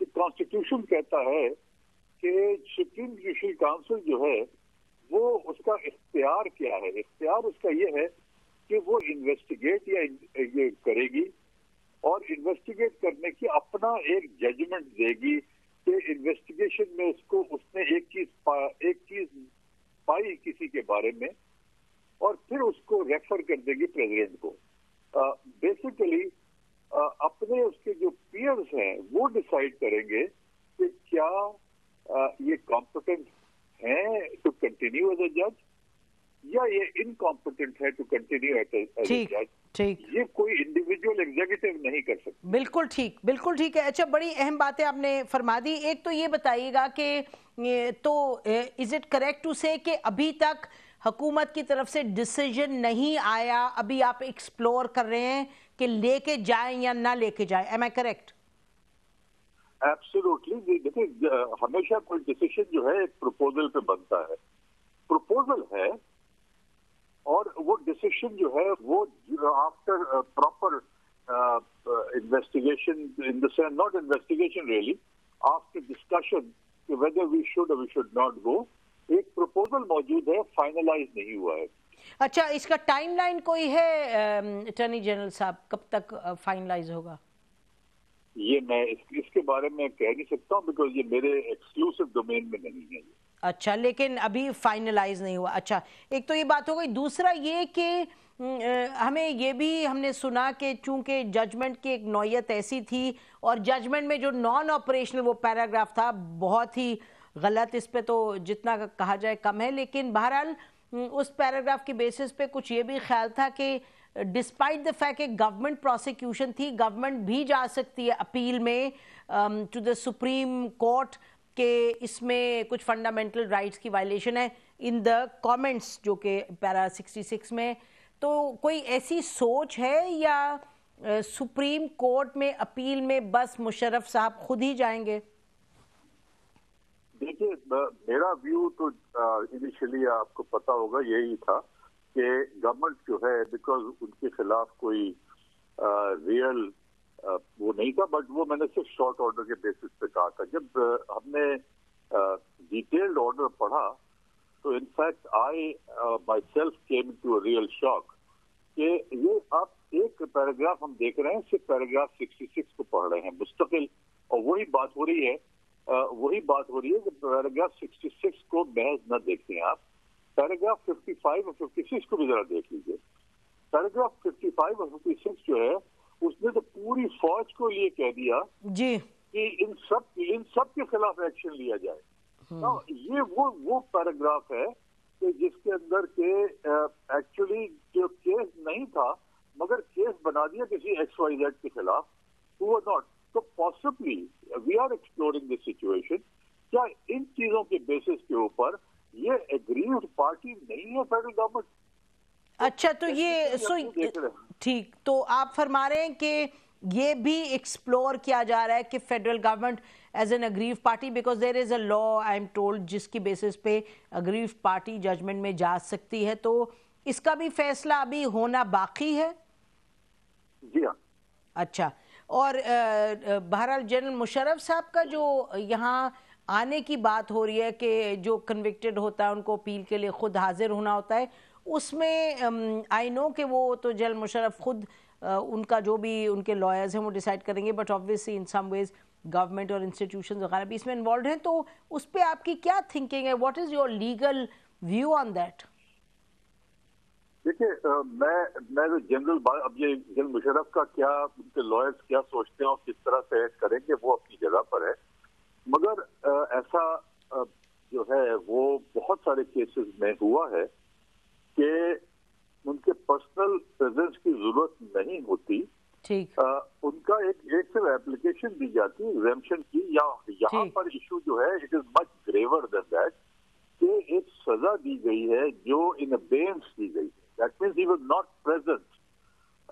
کہ کانسٹیٹیوشن کہتا ہے کہ سپریم جوڈیشل کاؤنسل جو ہے وہ اس کا اختیار کیا ہے۔ اختیار اس کا یہ ہے کہ وہ انویسٹیگیٹ یا یہ کرے گی اور انویسٹیگیٹ کرنے کی اپنا ایک ججمنٹ دے گی کہ انویسٹیگیشن میں اس کو اس نے ایک چیز پا ایک چیز پائی کسی کے بارے میں اور پھر اس کو ریفر کر دے گی پریزیڈنٹ کو۔ بیسیکلی uh, اپنے اس کے جو پیئرز ہیں وہ ڈیسائیڈ کریں گے کہ کیا یہ کمپٹنٹ ہیں ٹو کنٹینیو ایز اے جج یا یہ انکمپٹنٹ ہے ٹو کنٹینیو ایز اے جج یہ کوئی انڈیویجول ایگزیکٹو نہیں کر سکتا بالکل ٹھیک بالکل ٹھیک ہے۔ اچھا بڑی اہم باتیں آپ نے فرما دی۔ ایک تو یہ بتائیے گا کہ تو از اٹ کریکٹ ٹو سے کہ ابھی تک حکومت کی طرف سے ڈیسیجن نہیں آیا؟ ابھی آپ ایکسپلور کر رہے ہیں۔ کہ لے کے جائیں یا نہ لے کے جائیں. ایم آئی کریکٹ ایبسلوٹلی دیکھیں ہمیشہ کوئی ڈیسیشن جو ہے، ایک پروپوزل پہ بنتا ہے. پروپوزل ہے اور وہ ڈیسیشن جو ہے، وہ after proper investigation in the sense not investigation really after discussion کہ whether we should we should not go ایک پروپوزل موجود ہے فائنلائز نہیں ہوا ہے. اچھا اس کا ٹائم لائن کوئی ہے اٹرنی جنرل صاحب؟ کب تک فائنلائز ہوگا؟ یہ میں اس کے بارے میں کہہ نہیں سکتا ہوں بیکاز یہ میرے ایکسکلوسو ڈومین میں نہیں ہے۔ اچھا لیکن ابھی فائنلائز نہیں ہوا۔ اچھا ایک تو یہ بات ہو گئی۔ دوسرا یہ کہ ہمیں یہ بھی ہم نے سنا کہ چونکہ ججمنٹ کی ایک نوعیت ایسی تھی اور ججمنٹ میں جو نان آپریشنل وہ پیراگراف تھا بہت ہی غلط اس پہ تو جتنا کہا جائے کم ہے۔ لیکن بہرحال اس پیراگراف کی بیسس پہ کچھ یہ بھی خیال تھا کہ ڈسپائٹ دا فیکٹ کہ گورنمنٹ پروسیکیوشن تھی گورنمنٹ بھی جا سکتی ہے اپیل میں ٹو دا سپریم کورٹ کہ اس میں کچھ فنڈامنٹل رائٹس کی وائلیشن ہے ان دا کامنٹس جو کہ پیرا سکسٹی سکس میں۔ تو کوئی ایسی سوچ ہے یا سپریم کورٹ میں اپیل میں بس مشرف صاحب خود ہی جائیں گے؟ دیکھیے میرا ویو تو انیشلی آپ کو پتا ہوگا، یہی تھا کہ گورنمنٹ جو ہے بیکاز ان کے خلاف کوئی ریئل وہ نہیں تھا بٹ وہ میں نے صرف شارٹ آرڈر کے بیسس پہ کہا تھا۔ جب ہم نے ڈیٹیلڈ آرڈر پڑھا، تو in fact I myself came to real shock کہ یہ آپ ایک پیراگراف ہم دیکھ رہے ہیں، صرف پیراگراف سکسٹی سکس کو پڑھ رہے ہیں، مستقل، اور وہی بات ہو رہی ہے وہی بات ہو رہی ہے کہ پیراگراف سکسٹی سکس کو محض نہ دیکھیں آپ پیراگراف ففٹی فائیو اور ففٹی سکس کو بھی ذرا دیکھ لیجیے پیراگراف ففٹی فائیو اور ففٹی سکس جو ہے اس نے تو پوری فوج کو یہ کہہ دیا جی۔ کہ ان سب ان سب کے خلاف ایکشن لیا جائے۔ یہ وہ وہ پیراگراف ہے کہ جس کے اندر کے ایکچولی جو کیس نہیں تھا مگر کیس بنا دیا کسی ایکس وائی زیڈ کے خلاف۔ وہ ناٹ تو possibly we are exploring this situation کیا ان چیزوں کے بیسس کے اوپر یہ اگریوڈ پارٹی نہیں ہے فیڈرل گورنمنٹ اچھا تو یہ ٹھیک تو آپ فرما رہے ہیں کہ یہ بھی ایکسپلور کیا جا رہا ہے کہ federal government as an aggrieve party because there is a law I am told جس کی بیسس پہ اگریو پارٹی ججمنٹ میں جا سکتی ہے۔ تو اس کا بھی فیصلہ ابھی ہونا باقی ہے؟ جی ہاں۔ اچھا اور بہرحال جنرل مشرف صاحب کا جو یہاں آنے کی بات ہو رہی ہے کہ جو کنوکٹڈ ہوتا ہے، ان کو اپیل کے لیے خود حاضر ہونا ہوتا ہے، اس میں آئی نو کہ وہ تو جنرل مشرف خود ان کا جو بھی ان کے لائرز ہیں وہ ڈیسائیڈ کریں گے but obviously in some ways government اور انسٹیٹیوشن وغیرہ بھی اس میں انوالوڈ ہیں، تو اس پہ آپ کی کیا تھنکنگ ہے؟ What is your legal view on that دیکھیے میں میں جنرل اب یہ جنرل مشرف کا کیا ان کے لائرز کیا سوچتے ہیں اور کس طرح سے کریں گے وہ اپنی جگہ پر ہے۔ مگر ایسا جو ہے وہ بہت سارے کیسز میں ہوا ہے کہ ان کے پرسنل پریزنس کی ضرورت نہیں ہوتی۔ ان کا ایک ایک صرف اپلیکیشن دی جاتی ایگزامشن کی یا یہاں پر ایشو جو ہے it is much گریور then that کہ ایک سزا دی گئی ہے جو ان بینس دی گئی ہے۔ That means he was not present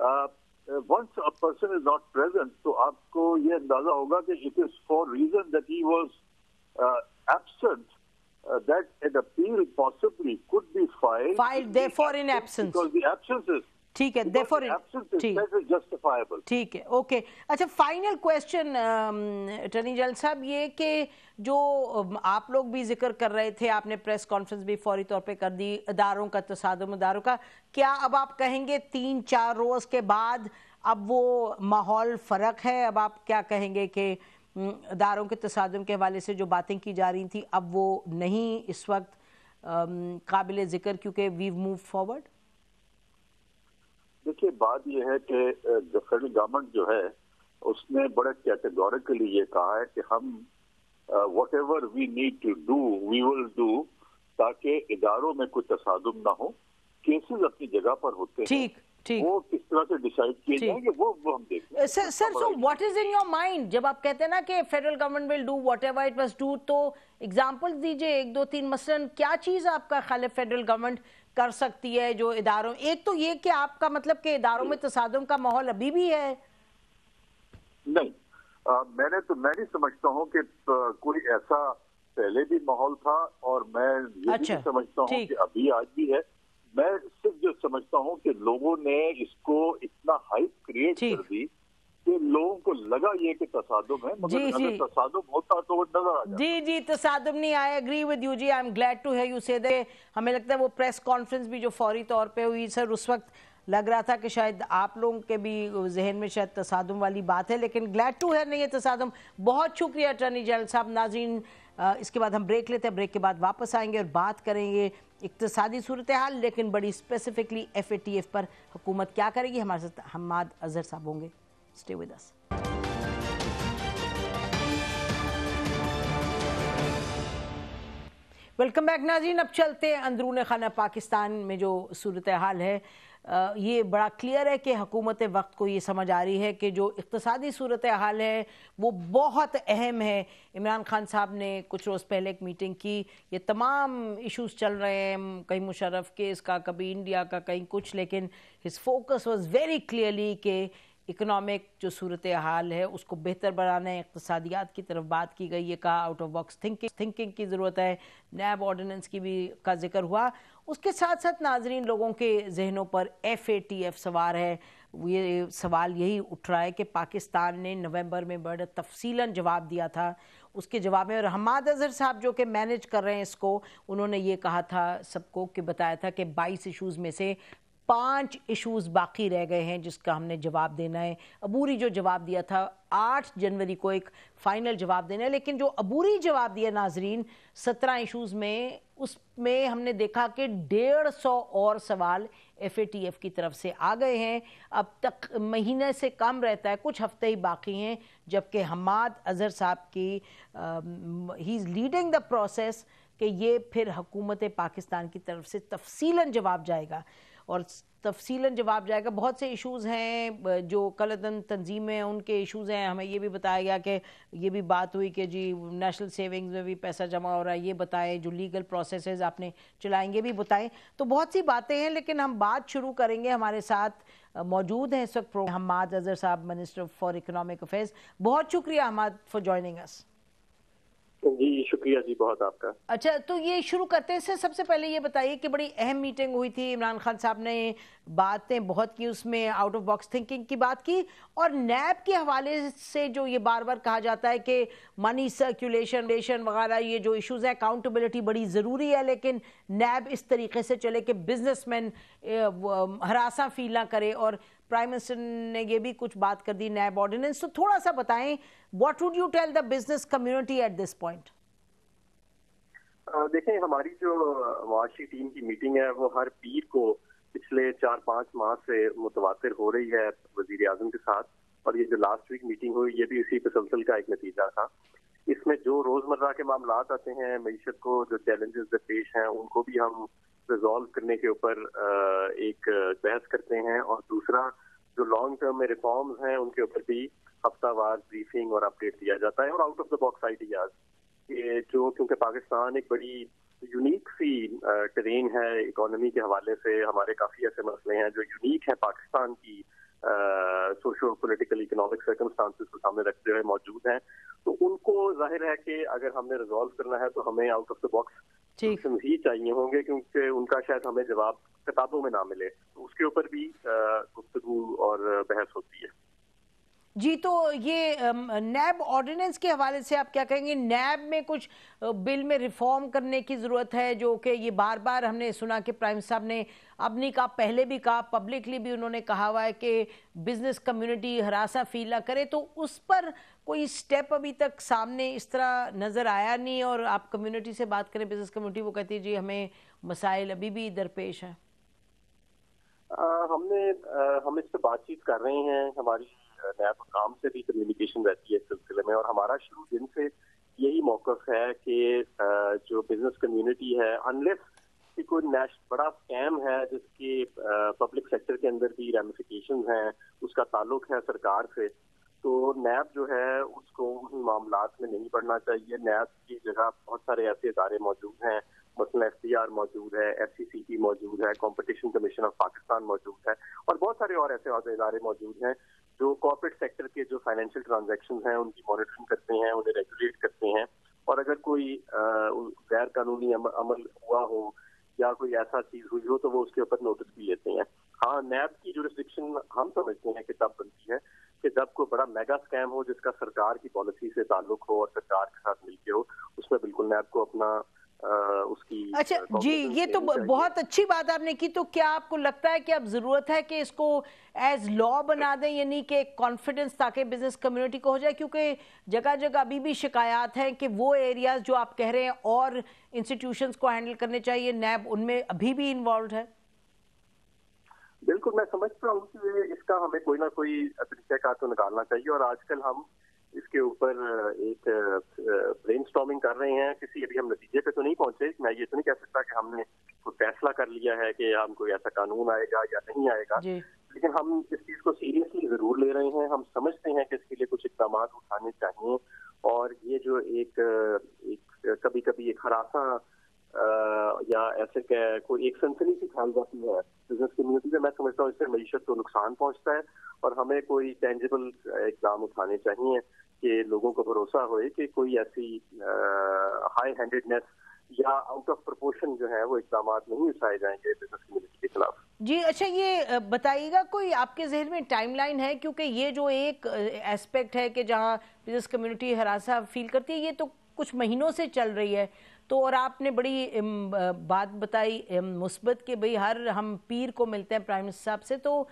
once a person is not present تو آپ کو یہ اندازہ ہوگا کہ it is for reason that he was absent that an appeal possibly could be filed. Filed, therefore in absence. Because the absence is ٹھیک ہے therefore ٹھیک۔ ہے اوکے اچھا فائنل کوشچن اٹرنی جنرل صاحب یہ کہ جو آپ لوگ بھی ذکر کر رہے تھے آپ نے پریس کانفرنس بھی فوری طور پہ کر دی اداروں کا تصادم اداروں کا کیا اب آپ کہیں گے تین چار روز کے بعد اب وہ ماحول فرق ہے؟ اب آپ کیا کہیں گے کہ اداروں کے تصادم کے حوالے سے جو باتیں کی جا رہی تھیں اب وہ نہیں اس وقت قابل ذکر کیونکہ ویو موو فارورڈ دیکھیے بات یہ ہے کہ فیڈرل گورنمنٹ جو ہے اس نے بڑے کیٹیگوریکلی یہ کہا ہے کہ ہم whatever we need to do we will do تاکہ اداروں میں کوئی تصادم نہ ہو کیسز اپنی جگہ پر ہوتے ہیں۔ وہ کس طرح سے ڈیسائیڈ کیے جائیں گے وہ ہم دیکھیں sir so what is in your mind جب آپ کہتے ہیں نا کہ federal government will do whatever it must do example دیجیے ایک دو تین مثلا کیا چیز آپ کا کر سکتی ہے جو اداروں ایک تو یہ کہ آپ کا مطلب کہ اداروں میں تصادم کا ماحول ابھی بھی ہے۔ نہیں میں نے تو میں نہیں سمجھتا ہوں کہ کوئی ایسا پہلے بھی ماحول تھا اور میں یہ بھی اچھا، سمجھتا ہوں کہ ابھی آج بھی ہے۔ میں صرف جو سمجھتا ہوں کہ لوگوں نے اس کو اتنا ہائپ کریٹ کر دی کہ لوگوں کو لگا یہ کہ تصادم ہے مگر جی جی۔ تصادم ہوتا تو وہ نظر آ جاتا۔ جی جی تصادم نہیں I agree with you G I am glad to hear you say they ہمیں لگتا ہے وہ پریس کانفرنس بھی جو فوری طور پہ ہوئی سر اس وقت لگ رہا تھا کہ شاید آپ لوگوں کے بھی ذہن میں شاید تصادم والی بات ہے لیکن گلیڈ ٹو ہے نہیں ہے تصادم۔ بہت شکریہ اٹارنی جنرل صاحب ناظرین۔ اس کے بعد ہم بریک لیتے ہیں بریک کے بعد واپس آئیں گے اور بات کریں گے اقتصادی صورتحال لیکن بڑی specifically F A T F پر حکومت کیا کرے گی؟ ہمارے ساتھ حماد اظہر صاحب ہوں گے۔ Stay with us. Welcome back ناظرین اب چلتے ہیں اندرون خانہ پاکستان میں جو صورتحال ہے۔ یہ بڑا کلیئر ہے کہ حکومت وقت کو یہ سمجھ آ رہی ہے کہ جو اقتصادی صورتحال ہے، وہ بہت اہم ہے۔ عمران خان صاحب نے کچھ روز پہلے ایک میٹنگ کی۔ یہ تمام ایشوز چل رہے ہیں۔ کہیں مشرف کیس کا، کبھی انڈیا کا، کہیں کچھ، لیکن his focus was very clearly کہ اکنامک جو صورتحال ہے، اس کو بہتر بنانے، اقتصادیات کی طرف بات کی گئی، یہ کہا out of box thinking thinking کی ضرورت ہے۔ نیب آرڈیننس کی بھی کا ذکر ہوا۔ اس کے ساتھ ساتھ ناظرین لوگوں کے ذہنوں پر ایف اے ٹی ایف سوار ہے۔ یہ سوال یہی اٹھ رہا ہے کہ پاکستان نے نومبر میں بڑا تفصیلاً جواب دیا تھا۔ اس کے جواب میں اور حماد اظہر صاحب جو کہ مینج کر رہے ہیں اس کو، انہوں نے یہ کہا تھا سب کو کہ بتایا تھا کہ بائیس ایشوز میں سے پانچ ایشوز باقی رہ گئے ہیں جس کا ہم نے جواب دینا ہے۔ عبوری جو جواب دیا تھا، آٹھ جنوری کو ایک فائنل جواب دینا ہے، لیکن جو عبوری جواب دیا ناظرین، سترہ ایشوز میں، اس میں ہم نے دیکھا کہ ڈیڑھ سو اور سوال ایف اے ٹی ایف کی طرف سے آ گئے ہیں۔ اب تک مہینے سے کم رہتا ہے، کچھ ہفتے ہی باقی ہیں، جبکہ حماد اظہر صاحب کی ہی از لیڈنگ دا پروسیس کہ یہ پھر حکومت پاکستان کی طرف سے تفصیلاً جواب جائے گا۔ اور تفصیل جواب جائے گا، بہت سے ایشوز ہیں، جو کلدن تنظیمیں ان کے ایشوز ہیں۔ ہمیں یہ بھی بتایا گیا کہ یہ بھی بات ہوئی کہ جی نیشنل سیونگز میں بھی پیسہ جمع ہو رہا ہے، یہ بتائیں، جو لیگل پروسیسز آپ نے چلائیں گے بھی بتائیں۔ تو بہت سی باتیں ہیں، لیکن ہم بات شروع کریں گے۔ ہمارے ساتھ موجود ہیں اس وقت حماد اظہر صاحب منسٹر فار اکنامک افیئرس بہت شکریہ حماد فار جوائننگ اس جی شکریہ جی بہت آپ کا۔ اچھا تو یہ شروع کرتے سے سب سے پہلے یہ بتائیے کہ بڑی اہم میٹنگ ہوئی تھی۔ عمران خان صاحب نے باتیں بہت کی، اس میں آؤٹ آف باکس تھنکنگ کی بات کی۔ اور نیب کے حوالے سے جو یہ بار بار کہا جاتا ہے کہ منی سرکولیشن ریشن وغیرہ، یہ جو ایشوز ہیں اکاؤنٹیبلٹی بڑی ضروری ہے۔ لیکن نیب اس طریقے سے چلے کہ بزنس مین ہراساں فیل نہ کرے اور پرائم منسٹر نے یہ بھی کچھ بات کر دی نیب آرڈیننس۔ تو تھوڑا سا بتائیں what would you tell the business community at this point دیکھیں، ہماری جو معاشی ٹیم کی میٹنگ ہے، وہ ہر پیر کو پچھلے چار پانچ ماہ سے متواتر ہو رہی ہے وزیر اعظم کے ساتھ۔ اور یہ جو لاسٹ ویک میٹنگ ہوئی، یہ بھی اسی تسلسل کا ایک نتیجہ تھا۔ اس میں جو روزمرہ کے معاملات آتے ہیں، معیشت کو، جو چیلنجز پیش ہیں، ان کو بھی ہم ریزالو کرنے کے اوپر ایک بحث کرتے ہیں۔ اور دوسرا، جو لانگ ٹرم میں ریفارمز ہیں، ان کے اوپر بھی ہفتہ وار بریفنگ اور اپڈیٹ دیا جاتا ہے۔ اور out of the box ideas جو، کیونکہ پاکستان ایک بڑی یونیک سی ٹرین ہے اکانومی کے حوالے سے۔ ہمارے کافی ایسے مسئلے ہیں جو یونیک ہیں پاکستان کی سوشو پولیٹیکل اکنامک سرکمسٹانسز کو سامنے رکھتے ہوئے موجود ہیں۔ تو ان کو ظاہر ہے کہ اگر ہم نے ریزالو کرنا ہے تو ہمیں آؤٹ آف دا باکس جی۔ مزید چاہیے ہوں گے کیونکہ ان کا شاید ہمیں جواب کتابوں میں نہ ملے۔ اس کے اوپر بھی گفتگو اور بحث ہوتی ہے۔ جی تو یہ نیب آرڈیننس کے حوالے سے آپ کیا کہیں گے؟ نیب میں کچھ بل میں ریفارم کرنے کی ضرورت ہے جو کہ یہ بار بار ہم نے سنا کہ پرائم صاحب نے اب نہیں کہا پہلے بھی کہا پبلکلی بھی انہوں نے کہا ہوا ہے کہ بزنس کمیونٹی ہراساں فیل نہ کرے۔ تو اس پر کوئی سٹیپ ابھی تک سامنے اس طرح نظر آیا نہیں اور آپ کمیونٹی سے بات کریں بزنس کمیونٹی وہ کہتی ہے جی ہمیں مسائل ابھی بھی درپیش ہیں۔ ہم نے ہم اس سے بات چیت کر رہے ہیں۔ ہماری نیب کام سے بھی کمیونیکیشن رہتی ہے اس سلسلے میں اور ہمارا شروع دن سے یہی موقف ہے کہ جو بزنس کمیونٹی ہے انلیس کہ کوئی نیش بڑا اسکیم ہے جس کی پبلک سیکٹر کے اندر بھی ریمیفیکیشنز ہیں، اس کا تعلق ہے سرکار سے۔ تو نیب جو ہے، اس کو ان معاملات میں نہیں پڑھنا چاہیے۔ نیب کی جگہ بہت سارے ایسے ادارے موجود ہیں، مثلا ایف سی آر موجود ہے ایف سی سی ٹی موجود ہے کمپٹیشن کمیشن آف پاکستان موجود ہے، اور بہت سارے اور ایسے ادارے موجود ہیں جو کارپوریٹ سیکٹر کے جو فائنینشیل ٹرانزیکشن ہیں، ان کی مانیٹرنگ کرتے ہیں، انہیں ریگولیٹ کرتے ہیں۔ اور اگر کوئی غیر قانونی عمل ہوا ہو یا کوئی ایسا چیز ہوئی ہو تو وہ اس کے اوپر نوٹس بھی لیتے ہیں۔ ہاں نیب کی جورسڈکشن ہم سمجھتے ہیں کہ تب بنتی ہے۔ کہ جب کوئی بڑا میگا اسکیم ہو جس کا سرکار کی پالیسی سے تعلق ہو اور سرکار کے ساتھ مل کے ہو اس میں بالکل نیب کو اپنا اس کی اچھا جی یہ تو بہت اچھی بات آپ نے کی۔ تو کیا آپ کو لگتا ہے کہ اب ضرورت ہے کہ اس کو ایز لا بنا دیں یعنی کہ کانفیڈنس تاکہ بزنس کمیونٹی کو ہو جائے؟ کیونکہ جگہ جگہ ابھی بھی شکایات ہیں کہ وہ ایریاز جو آپ کہہ رہے ہیں اور انسٹیٹیوشنز کو ہینڈل کرنے چاہیے نیب ان میں ابھی بھی انوالوڈ ہے بالکل میں سمجھتا ہوں کہ اس کا ہمیں کوئی نہ کوئی طریقہ کار تو نکالنا چاہیے اور آج کل ہم اس کے اوپر ایک برین سٹارمنگ کر رہے ہیں کسی ابھی ہم نتیجے پہ تو نہیں پہنچے میں یہ تو نہیں کہہ سکتا کہ ہم نے کوئی فیصلہ کر لیا ہے کہ ہم کوئی ایسا قانون آئے گا یا نہیں آئے گا جی۔ لیکن ہم اس چیز کو سیریسلی ضرور لے رہے ہیں ہم سمجھتے ہیں کہ اس کے لیے کچھ اقدامات اٹھانے چاہیے اور یہ جو ایک کبھی کبھی ایک ہراساں یا ایسے کہ کوئی ایک سنسنی سی پھیل جاتی ہے بزنس کمیونٹی میں میں سمجھتا ہوں اس سے معیشت کو نقصان پہنچتا ہے اور ہمیں کوئی ٹینجیبل اقدام اٹھانے چاہیے کہ لوگوں کو بھروسہ ہوئے کہ کوئی ایسی ہائی ہینڈیڈنیس یا آؤٹ آف پرپورشن جو ہے وہ اقدامات نہیں اٹھائے جائیں گے بزنس کمیونٹی کے خلاف۔ جی اچھا یہ بتائیے گا کوئی آپ کے ذہن میں ٹائم لائن ہے؟ کیونکہ یہ جو ایک ایسپیکٹ ہے کہ جہاں بزنس کمیونٹی ہراسا فیل کرتی ہے، یہ تو کچھ مہینوں سے چل رہی ہے۔ تو اور آپ نے بڑی بات بتائی مثبت کہ بھئی ہر ہم پیر کو ملتے ہیں پرائم منسٹر صاحب سے تو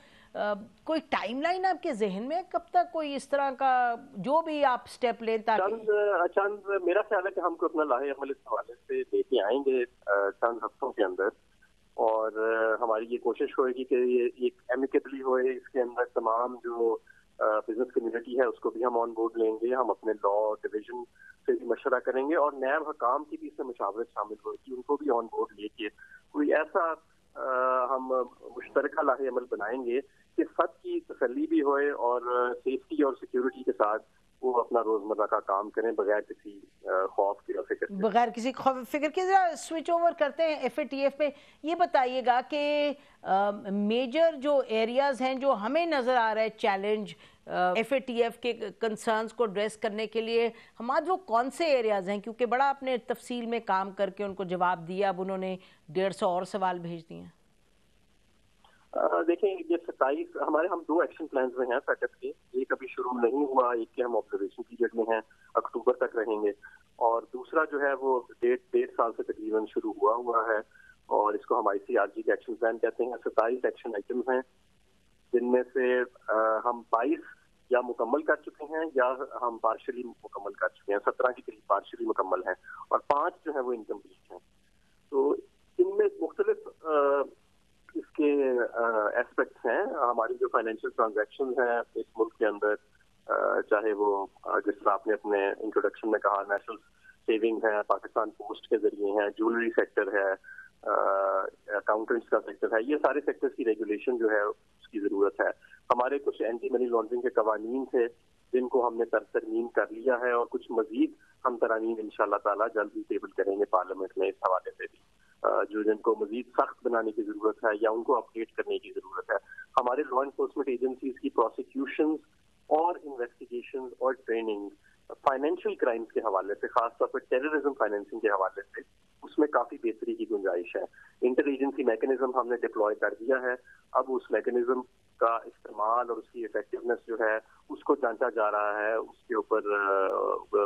کوئی ٹائم لائن آپ کے ذہن میں کب تک کوئی اس طرح کا جو بھی آپ سٹیپ لیں چند چند، میرا خیال ہے کہ ہم کو اپنا لاہے عمل اس حوالے سے لے کے آئیں گے چند ہفتوں کے اندر۔ اور ہماری یہ کوشش ہوئے گی کہ یہ ایک ایمیکیبلی ہوئے، اس کے اندر تمام جو بزنس کمیونٹی ہے، اس کو بھی ہم آن بورڈ لیں گے، ہم اپنے لا ڈویژن سے بھی مشورہ کریں گے اور نیب حکام کی بھی اس میں مشاورت شامل ہوگی، ان کو بھی آن بورڈ لے کے کوئی ایسا ہم مشترکہ لاہ عمل بنائیں گے کہ سب کی تسلی بھی ہوئے اور سیفٹی اور سیکیورٹی کے ساتھ وہ اپنا روزمرہ کا کام کریں، بغیر کسی خوف کی فکر بغیر کسی خوف فکر کے ذرا سوئچ اوور کرتے ہیں ایف اے ٹی ایف پہ۔ یہ بتائیے گا کہ میجر جو ایریاز ہیں جو ہمیں نظر آ رہا ہے challenge F A T F کے کنسرنز کو ڈریس کرنے کے لیے ہمارے وہ کون سے ایریاز ہیں؟ کیونکہ بڑا اپنے تفصیل میں کام کر کے ان کو جواب دیا اب انہوں نے ڈیڑھ سو اور سوال بھیج دیے۔ ہیں دیکھیں یہ ستائیس ہمارے ہم دو ایکشن پلانز میں ہیں اپ کے۔ ایک ابھی شروع نہیں ہوا ایک کے ہم آبزرویشن پیریڈ میں ہیں اکتوبر تک رہیں گے۔ اور دوسرا جو ہے وہ ڈیڑھ ڈیڑھ سال سے تقریباً شروع ہوا ہوا ہے اور اس کو ہم آئی سی آر جی کے ایکشن پلان کہتے ہیں ستائیس ایکشن آئٹمس ہیں۔ جن میں سے ہم بائیس یا مکمل کر چکے ہیں یا ہم پارشلی مکمل کر چکے ہیں، سترہ کے قریب پارشلی مکمل ہیں اور پانچ جو ہیں وہ انکمپلیٹ ہیں۔ تو ان میں مختلف اس کے ایسپیکٹس ہیں۔ ہماری جو فائنینشیل ٹرانزیکشن ہیں، اس ملک کے اندر چاہے وہ جس طرح آپ نے اپنے انٹروڈکشن میں کہا نیشنل سیونگ ہے پاکستان پوسٹ کے ذریعے ہیں جولری سیکٹر ہے اکاؤنٹنٹس کا سیکٹر ہے، یہ سارے سیکٹرز کی ریگولیشن جو ہے، اس کی ضرورت ہے۔ ہمارے کچھ اینٹی منی لانڈرنگ کے قوانین تھے، جن کو ہم نے تر ترمیم کر لیا ہے اور کچھ مزید ہم ترامیم ان شاء اللہ تعالیٰ جلد ہی ٹیبل کریں گے پارلیمنٹ میں اس حوالے سے بھی۔ جو جن کو مزید سخت بنانے کی ضرورت ہے یا ان کو اپڈیٹ کرنے کی ضرورت ہے۔ ہمارے لا انفورسمنٹ ایجنسیز کی پروسیکیوشن اور انویسٹیگیشن اور ٹریننگ فائنینشیل کرائمز کے حوالے سے، خاص طور پر ٹیررزم فائنینسنگ کے حوالے سے، اس میں کافی بہتری کی گنجائش ہے۔ انٹر ایجنسی میکنزم ہم نے ڈپلوائے کر دیا ہے۔ اب اس میکنزم کا استعمال اور اس کی افیکٹونیس جو ہے، اس کو جانچا جا رہا ہے۔ اس کے اوپر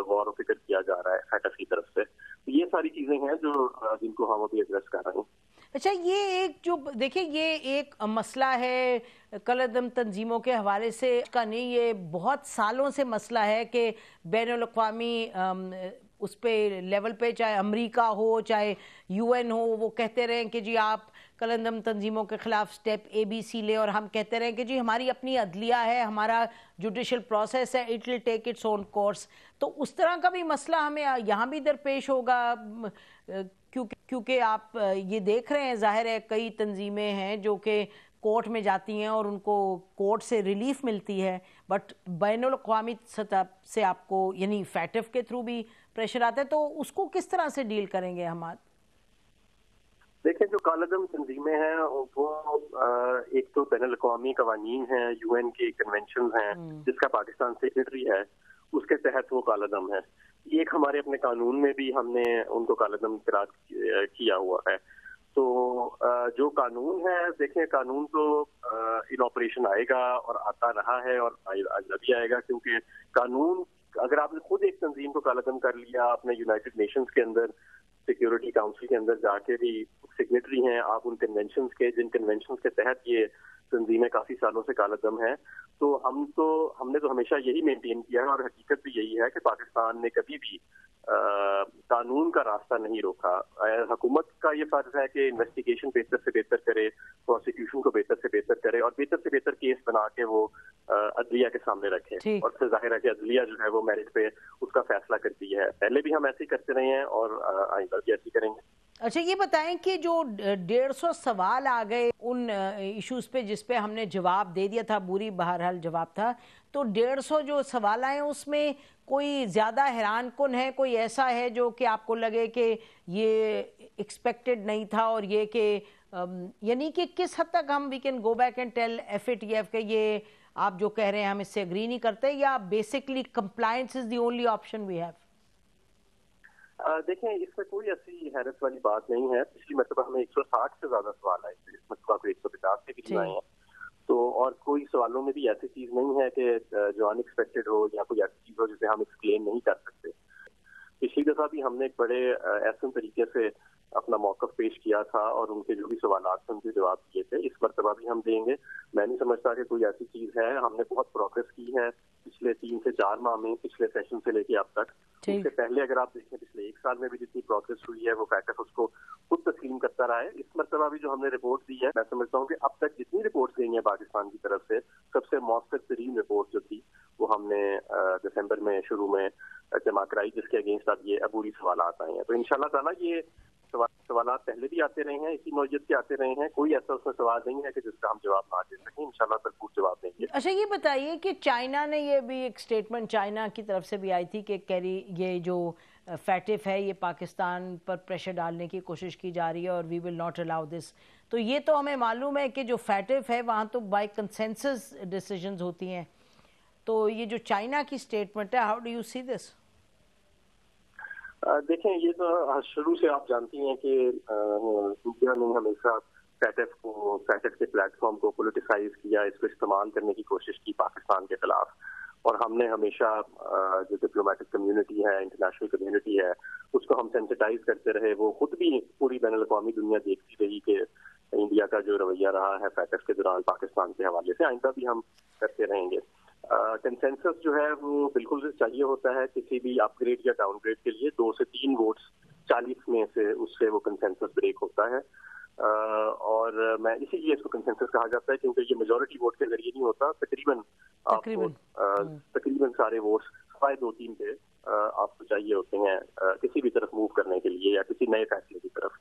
غور و فکر کیا جا رہا ہے فیٹس کی طرف سے۔ یہ ساری چیزیں ہیں جو جن کو ہم ابھی ایڈریس کر رہے ہیں۔ اچھا یہ ایک جو دیکھیں، یہ ایک مسئلہ ہے کلدم تنظیموں کے حوالے سے کا نہیں، یہ بہت سالوں سے مسئلہ ہے کہ بین الاقوامی اس پہ لیول پہ چاہے امریکہ ہو، چاہے یو این ہو، وہ کہتے رہیں کہ جی آپ کلندم تنظیموں کے خلاف سٹیپ اے بی سی لیں اور ہم کہتے رہیں کہ جی ہماری اپنی عدلیہ ہے، ہمارا جوڈیشل پروسیس ہے it will take its own course تو اس طرح کا بھی مسئلہ ہمیں یہاں بھی درپیش ہوگا کیونکہ آپ یہ دیکھ رہے ہیں ظاہر ہے کئی تنظیمیں ہیں جو کہ کورٹ میں جاتی ہیں اور ان کو کورٹ سے ریلیف ملتی ہے بٹ بین الاقوامی سطح سے آپ کو یعنی فیٹف کے تھرو بھی پریشر آتا ہے تو اس کو کس طرح سے ڈیل کریں گے ہم دیکھیں جو کالدم تنظیمیں ہیں وہ ایک تو بین الاقوامی قوانین ہیں یو این کے کنونشن ہیں جس کا پاکستان سیکرٹری ہے اس کے تحت وہ کالدم ہے ایک ہمارے اپنے قانون میں بھی ہم نے ان کو کالدم قرار کیا ہوا ہے۔ تو جو قانون ہے، دیکھیں، قانون تو ان آپریشن آئے گا اور آتا رہا ہے اور ابھی آئے گا کیونکہ قانون، اگر آپ نے خود ایک تنظیم کو کالدم کر لیا، اپنے یونائٹڈ نیشنز کے اندر سیکیورٹی کاؤنسل کے اندر جا کے بھی سگنیٹری ہیں، آپ ان کنونشنز کے، جن کنونشنز کے تحت یہ تنظیمیں کافی سالوں سے کالدم ہیں۔ تو ہم تو ہم نے تو ہمیشہ یہی مینٹین کیا ہے اور حقیقت بھی یہی ہے کہ پاکستان نے کبھی بھی قانون کا راستہ نہیں روکا۔ حکومت کا یہ فرض ہے کہ انویسٹیگیشن بہتر سے بہتر کرے پروسیکیوشن کو بہتر سے بہتر کرے اور بہتر سے بہتر کیس بنا کے وہ عدلیہ کے سامنے رکھے۔ اور پھر ظاہر ہے کہ عدلیہ جو ہے وہ میرٹ پہ اس کا فیصلہ کرتی ہے۔ پہلے بھی ہم ایسے ہی کرتے رہے ہیں اور آئندہ بھی ایسے کریں گے۔ اچھا یہ بتائیں کہ جو ڈیڑھ سو سوال آ گئے ان ایشوز پہ جس پہ ہم نے جواب دے دیا تھا بری بہرحال جواب تھا، تو ڈیڑھ سو جو سوال آئے اس میں کوئی زیادہ حیران کن ہے، کوئی ایسا ہے جو کہ آپ کو لگے کہ یہ ایکسپیکٹڈ نہیں تھا اور یہ کہ یعنی کہ کس حد تک ہم we can go back and tell F A T F کہ یہ آپ جو کہہ رہے ہیں، ہم اس سے اگری نہیں کرتے یا basically compliance is the only option we have دیکھیں اس میں کوئی ایسی حیرت والی بات نہیں ہے۔ پچھلی مرتبہ ہمیں ایک سو ساٹھ سے زیادہ سوال آئے تھے۔ اس مرتبہ کو ایک سو پچاس کے بھی جی۔ آئے ہیں۔ تو اور کوئی سوالوں میں بھی ایسی چیز نہیں ہے کہ جو ان ایکسپیکٹڈ ہو یا کوئی ایسی چیز ہو جسے ہم ایکسپلین نہیں کر سکتے۔ پچھلی دفعہ بھی ہم نے ایک بڑے ایسے طریقے سے اپنا موقف پیش کیا تھا اور ان کے جو بھی سوالات تھے ان کے جواب دیے تھے۔ اس مرتبہ بھی ہم دیں گے۔ میں نہیں سمجھتا کہ کوئی ایسی چیز ہے۔ ہم نے بہت پروگرس کی ہے پچھلے تین سے چار ماہ میں پچھلے سیشن سے لے کے اب تک۔ اس سے پہلے اگر آپ دیکھیں پچھلے ایک سال میں بھی جتنی پروگرس ہوئی ہے وہ فیکٹر اس کو خود تسلیم کرتا رہا ہے۔ اس مرتبہ بھی جو ہم نے رپورٹ دی ہے میں سمجھتا ہوں کہ اب تک جتنی رپورٹ گئی ہیں پاکستان کی طرف سے سب سے مؤثر ترین رپورٹ جو تھی وہ ہم نے دسمبر میں شروع میں جمع کرائی جس کے اگینسٹ اب یہ عبوری سوالات آئے ہیں۔ تو ان شاء اللہ تعالیٰ یہ سوالات پہلے بھی آتے رہے ہیں، اسی نوعیت کے آتے رہے ہیں۔ کوئی ایسا اس میں سوال نہیں ہے کہ جس کا ہم جواب نہ دے سکیں، انشاءاللہ بھرپور جواب دیں گے۔ اچھا یہ بتائیے کہ چائنا نے یہ بھی ایک سٹیٹمنٹ چائنا کی طرف سے بھی آئی تھی کہ کیری، یہ جو فیٹف ہے، یہ پاکستان پر پریشر ڈالنے کی کوشش کی جا رہی ہے اور وی ول ناٹ الاؤ دس تو یہ تو ہمیں معلوم ہے کہ جو فیٹف ہے، وہاں تو بائی کنسنسس ڈیسیجنز ہوتی ہیں۔ تو یہ جو چائنا کی سٹیٹمنٹ ہے how do you see this دیکھیں، یہ تو شروع سے آپ جانتی ہیں کہ انڈیا نے ہمیشہ فیٹف کو فیٹف کے پلیٹ فارم کو پولیٹیسائز کیا، اس کو استعمال کرنے کی کوشش کی پاکستان کے خلاف۔ اور ہم نے ہمیشہ جو ڈپلومیٹک کمیونٹی ہے انٹرنیشنل کمیونٹی ہے، اس کو ہم سینسٹائز کرتے رہے۔ وہ خود بھی پوری بین الاقوامی دنیا دیکھتی رہی کہ انڈیا کا جو رویہ رہا ہے فیٹف کے دوران پاکستان کے حوالے سے، آئندہ بھی ہم کرتے رہیں گے۔ کنسنسس جو ہے وہ بالکل چاہیے ہوتا ہے کسی بھی اپ گریڈ یا ڈاؤن گریڈ کے لیے دو سے تین ووٹس چالیس میں سے اس سے وہ کنسنسس بریک ہوتا ہے۔ اور میں اسی لیے اس کو کنسنسس کہا جاتا ہے کیونکہ یہ میجورٹی ووٹ کے ذریعے نہیں ہوتا تقریباً تقریباً سارے ووٹس سوائے دو تین پہ آپ کو چاہیے ہوتے ہیں کسی بھی طرف موو کرنے کے لیے یا کسی نئے فیصلے کی طرف۔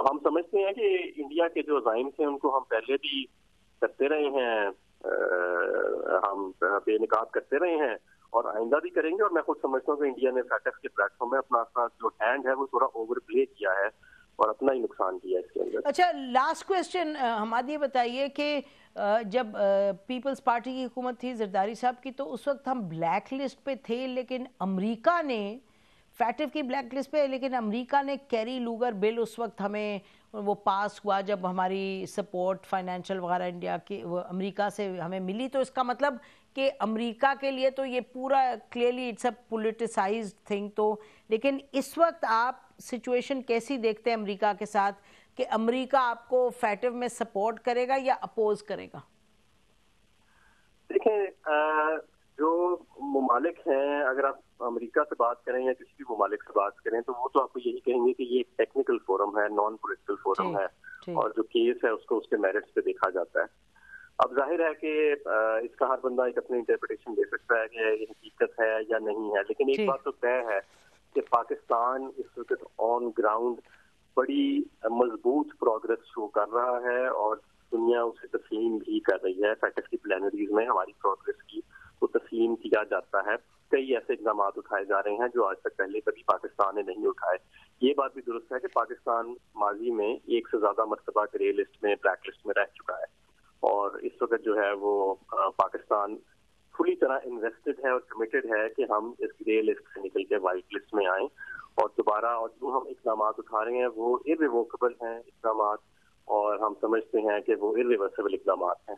ہم سمجھتے ہیں کہ انڈیا کے جو عزائم تھے ان کو ہم پہلے بھی کرتے رہے ہیں۔ ہم بے نکاب کرتے رہے ہیں اور آئندہ بھی کریں گے اور میں خود سمجھتا ہوں کہ انڈیا نے فیٹس کے پلیٹ فارم میں اپنا جو ہینڈ ہے وہ تھوڑا اوور پلے کیا ہے اور اپنا ہی نقصان کیا اس کے اندر۔ اچھا لاسٹ کوشچن ہمارے یہ بتائیے کہ جب پیپلز پارٹی کی حکومت تھی زرداری صاحب کی، تو اس وقت ہم بلیک لسٹ پہ تھے، لیکن امریکہ نے فیٹف کی بلیک لسٹ پہ، لیکن امریکہ نے کیری لوگر بل اس وقت ہمیں وہ پاس ہوا جب ہماری سپورٹ فائنینشل وغیرہ انڈیا کی امریکہ سے ہمیں ملی، تو اس کا مطلب کہ امریکہ کے لیے تو یہ پورا clearly it's a politicize thing تو، لیکن اس وقت آپ سچویشن کیسی دیکھتے ہیں امریکہ کے ساتھ کہ امریکہ آپ کو فیٹو میں سپورٹ کرے گا یا اپوز کرے گا؟ دیکھیں ممالک ہیں اگر آپ امریکہ سے بات کریں یا کسی بھی ممالک سے بات کریں تو وہ تو آپ کو یہی کہیں گے کہ یہ ایک ٹیکنیکل فورم ہے نان پولیٹیکل فورم ہے اور جو کیس ہے اس کو اس کے میرٹس پہ دیکھا جاتا ہے۔ اب ظاہر ہے کہ اس کا ہر بندہ ایک اپنی انٹرپریٹیشن دے سکتا ہے کہ یہ حقیقت ہے یا نہیں ہے۔ لیکن ایک بات تو طے ہے کہ پاکستان اس وقت آن گراؤنڈ بڑی مضبوط پروگرس شو کر رہا ہے اور دنیا اسے تسلیم بھی کر رہی ہے فیکٹس کی پلانریز میں ہماری پروگرس کی۔ کو تسلیم کیا جاتا ہے۔ کئی ایسے اقدامات اٹھائے جا رہے ہیں جو آج تک پہلے کبھی پاکستان نے نہیں اٹھائے۔ یہ بات بھی درست ہے کہ پاکستان ماضی میں ایک سے زیادہ مرتبہ گرے لسٹ میں بلیک لسٹ میں رہ چکا ہے۔ اور اس وقت جو ہے وہ پاکستان کھلی طرح انویسٹڈ ہے اور کمیٹڈ ہے کہ ہم اس گرے لسٹ سے نکل کے وائٹ لسٹ میں آئیں۔ اور دوبارہ، اور جو ہم اقدامات اٹھا رہے ہیں وہ ارریووکیبل ہیں۔ اقدامات اور ہم سمجھتے ہیں کہ وہ ارریورسیبل اقدامات ہیں۔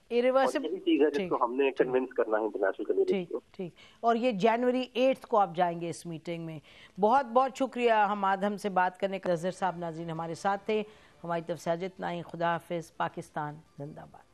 یہی چیز ہے جس کو ہم نے کنونس کرنا ہے انٹرنیشنل کمیونٹی کو۔ ٹھیک۔ اور یہ جنوری ایٹھ کو آپ جائیں گے اس میٹنگ میں۔ بہت بہت شکریہ ہم آدھم سے بات کرنے کا۔ نظر صاحب ناظرین ہمارے ساتھ تھے۔ ہماری طرف سے اجت نائی خدا حافظ پاکستان زندہ باد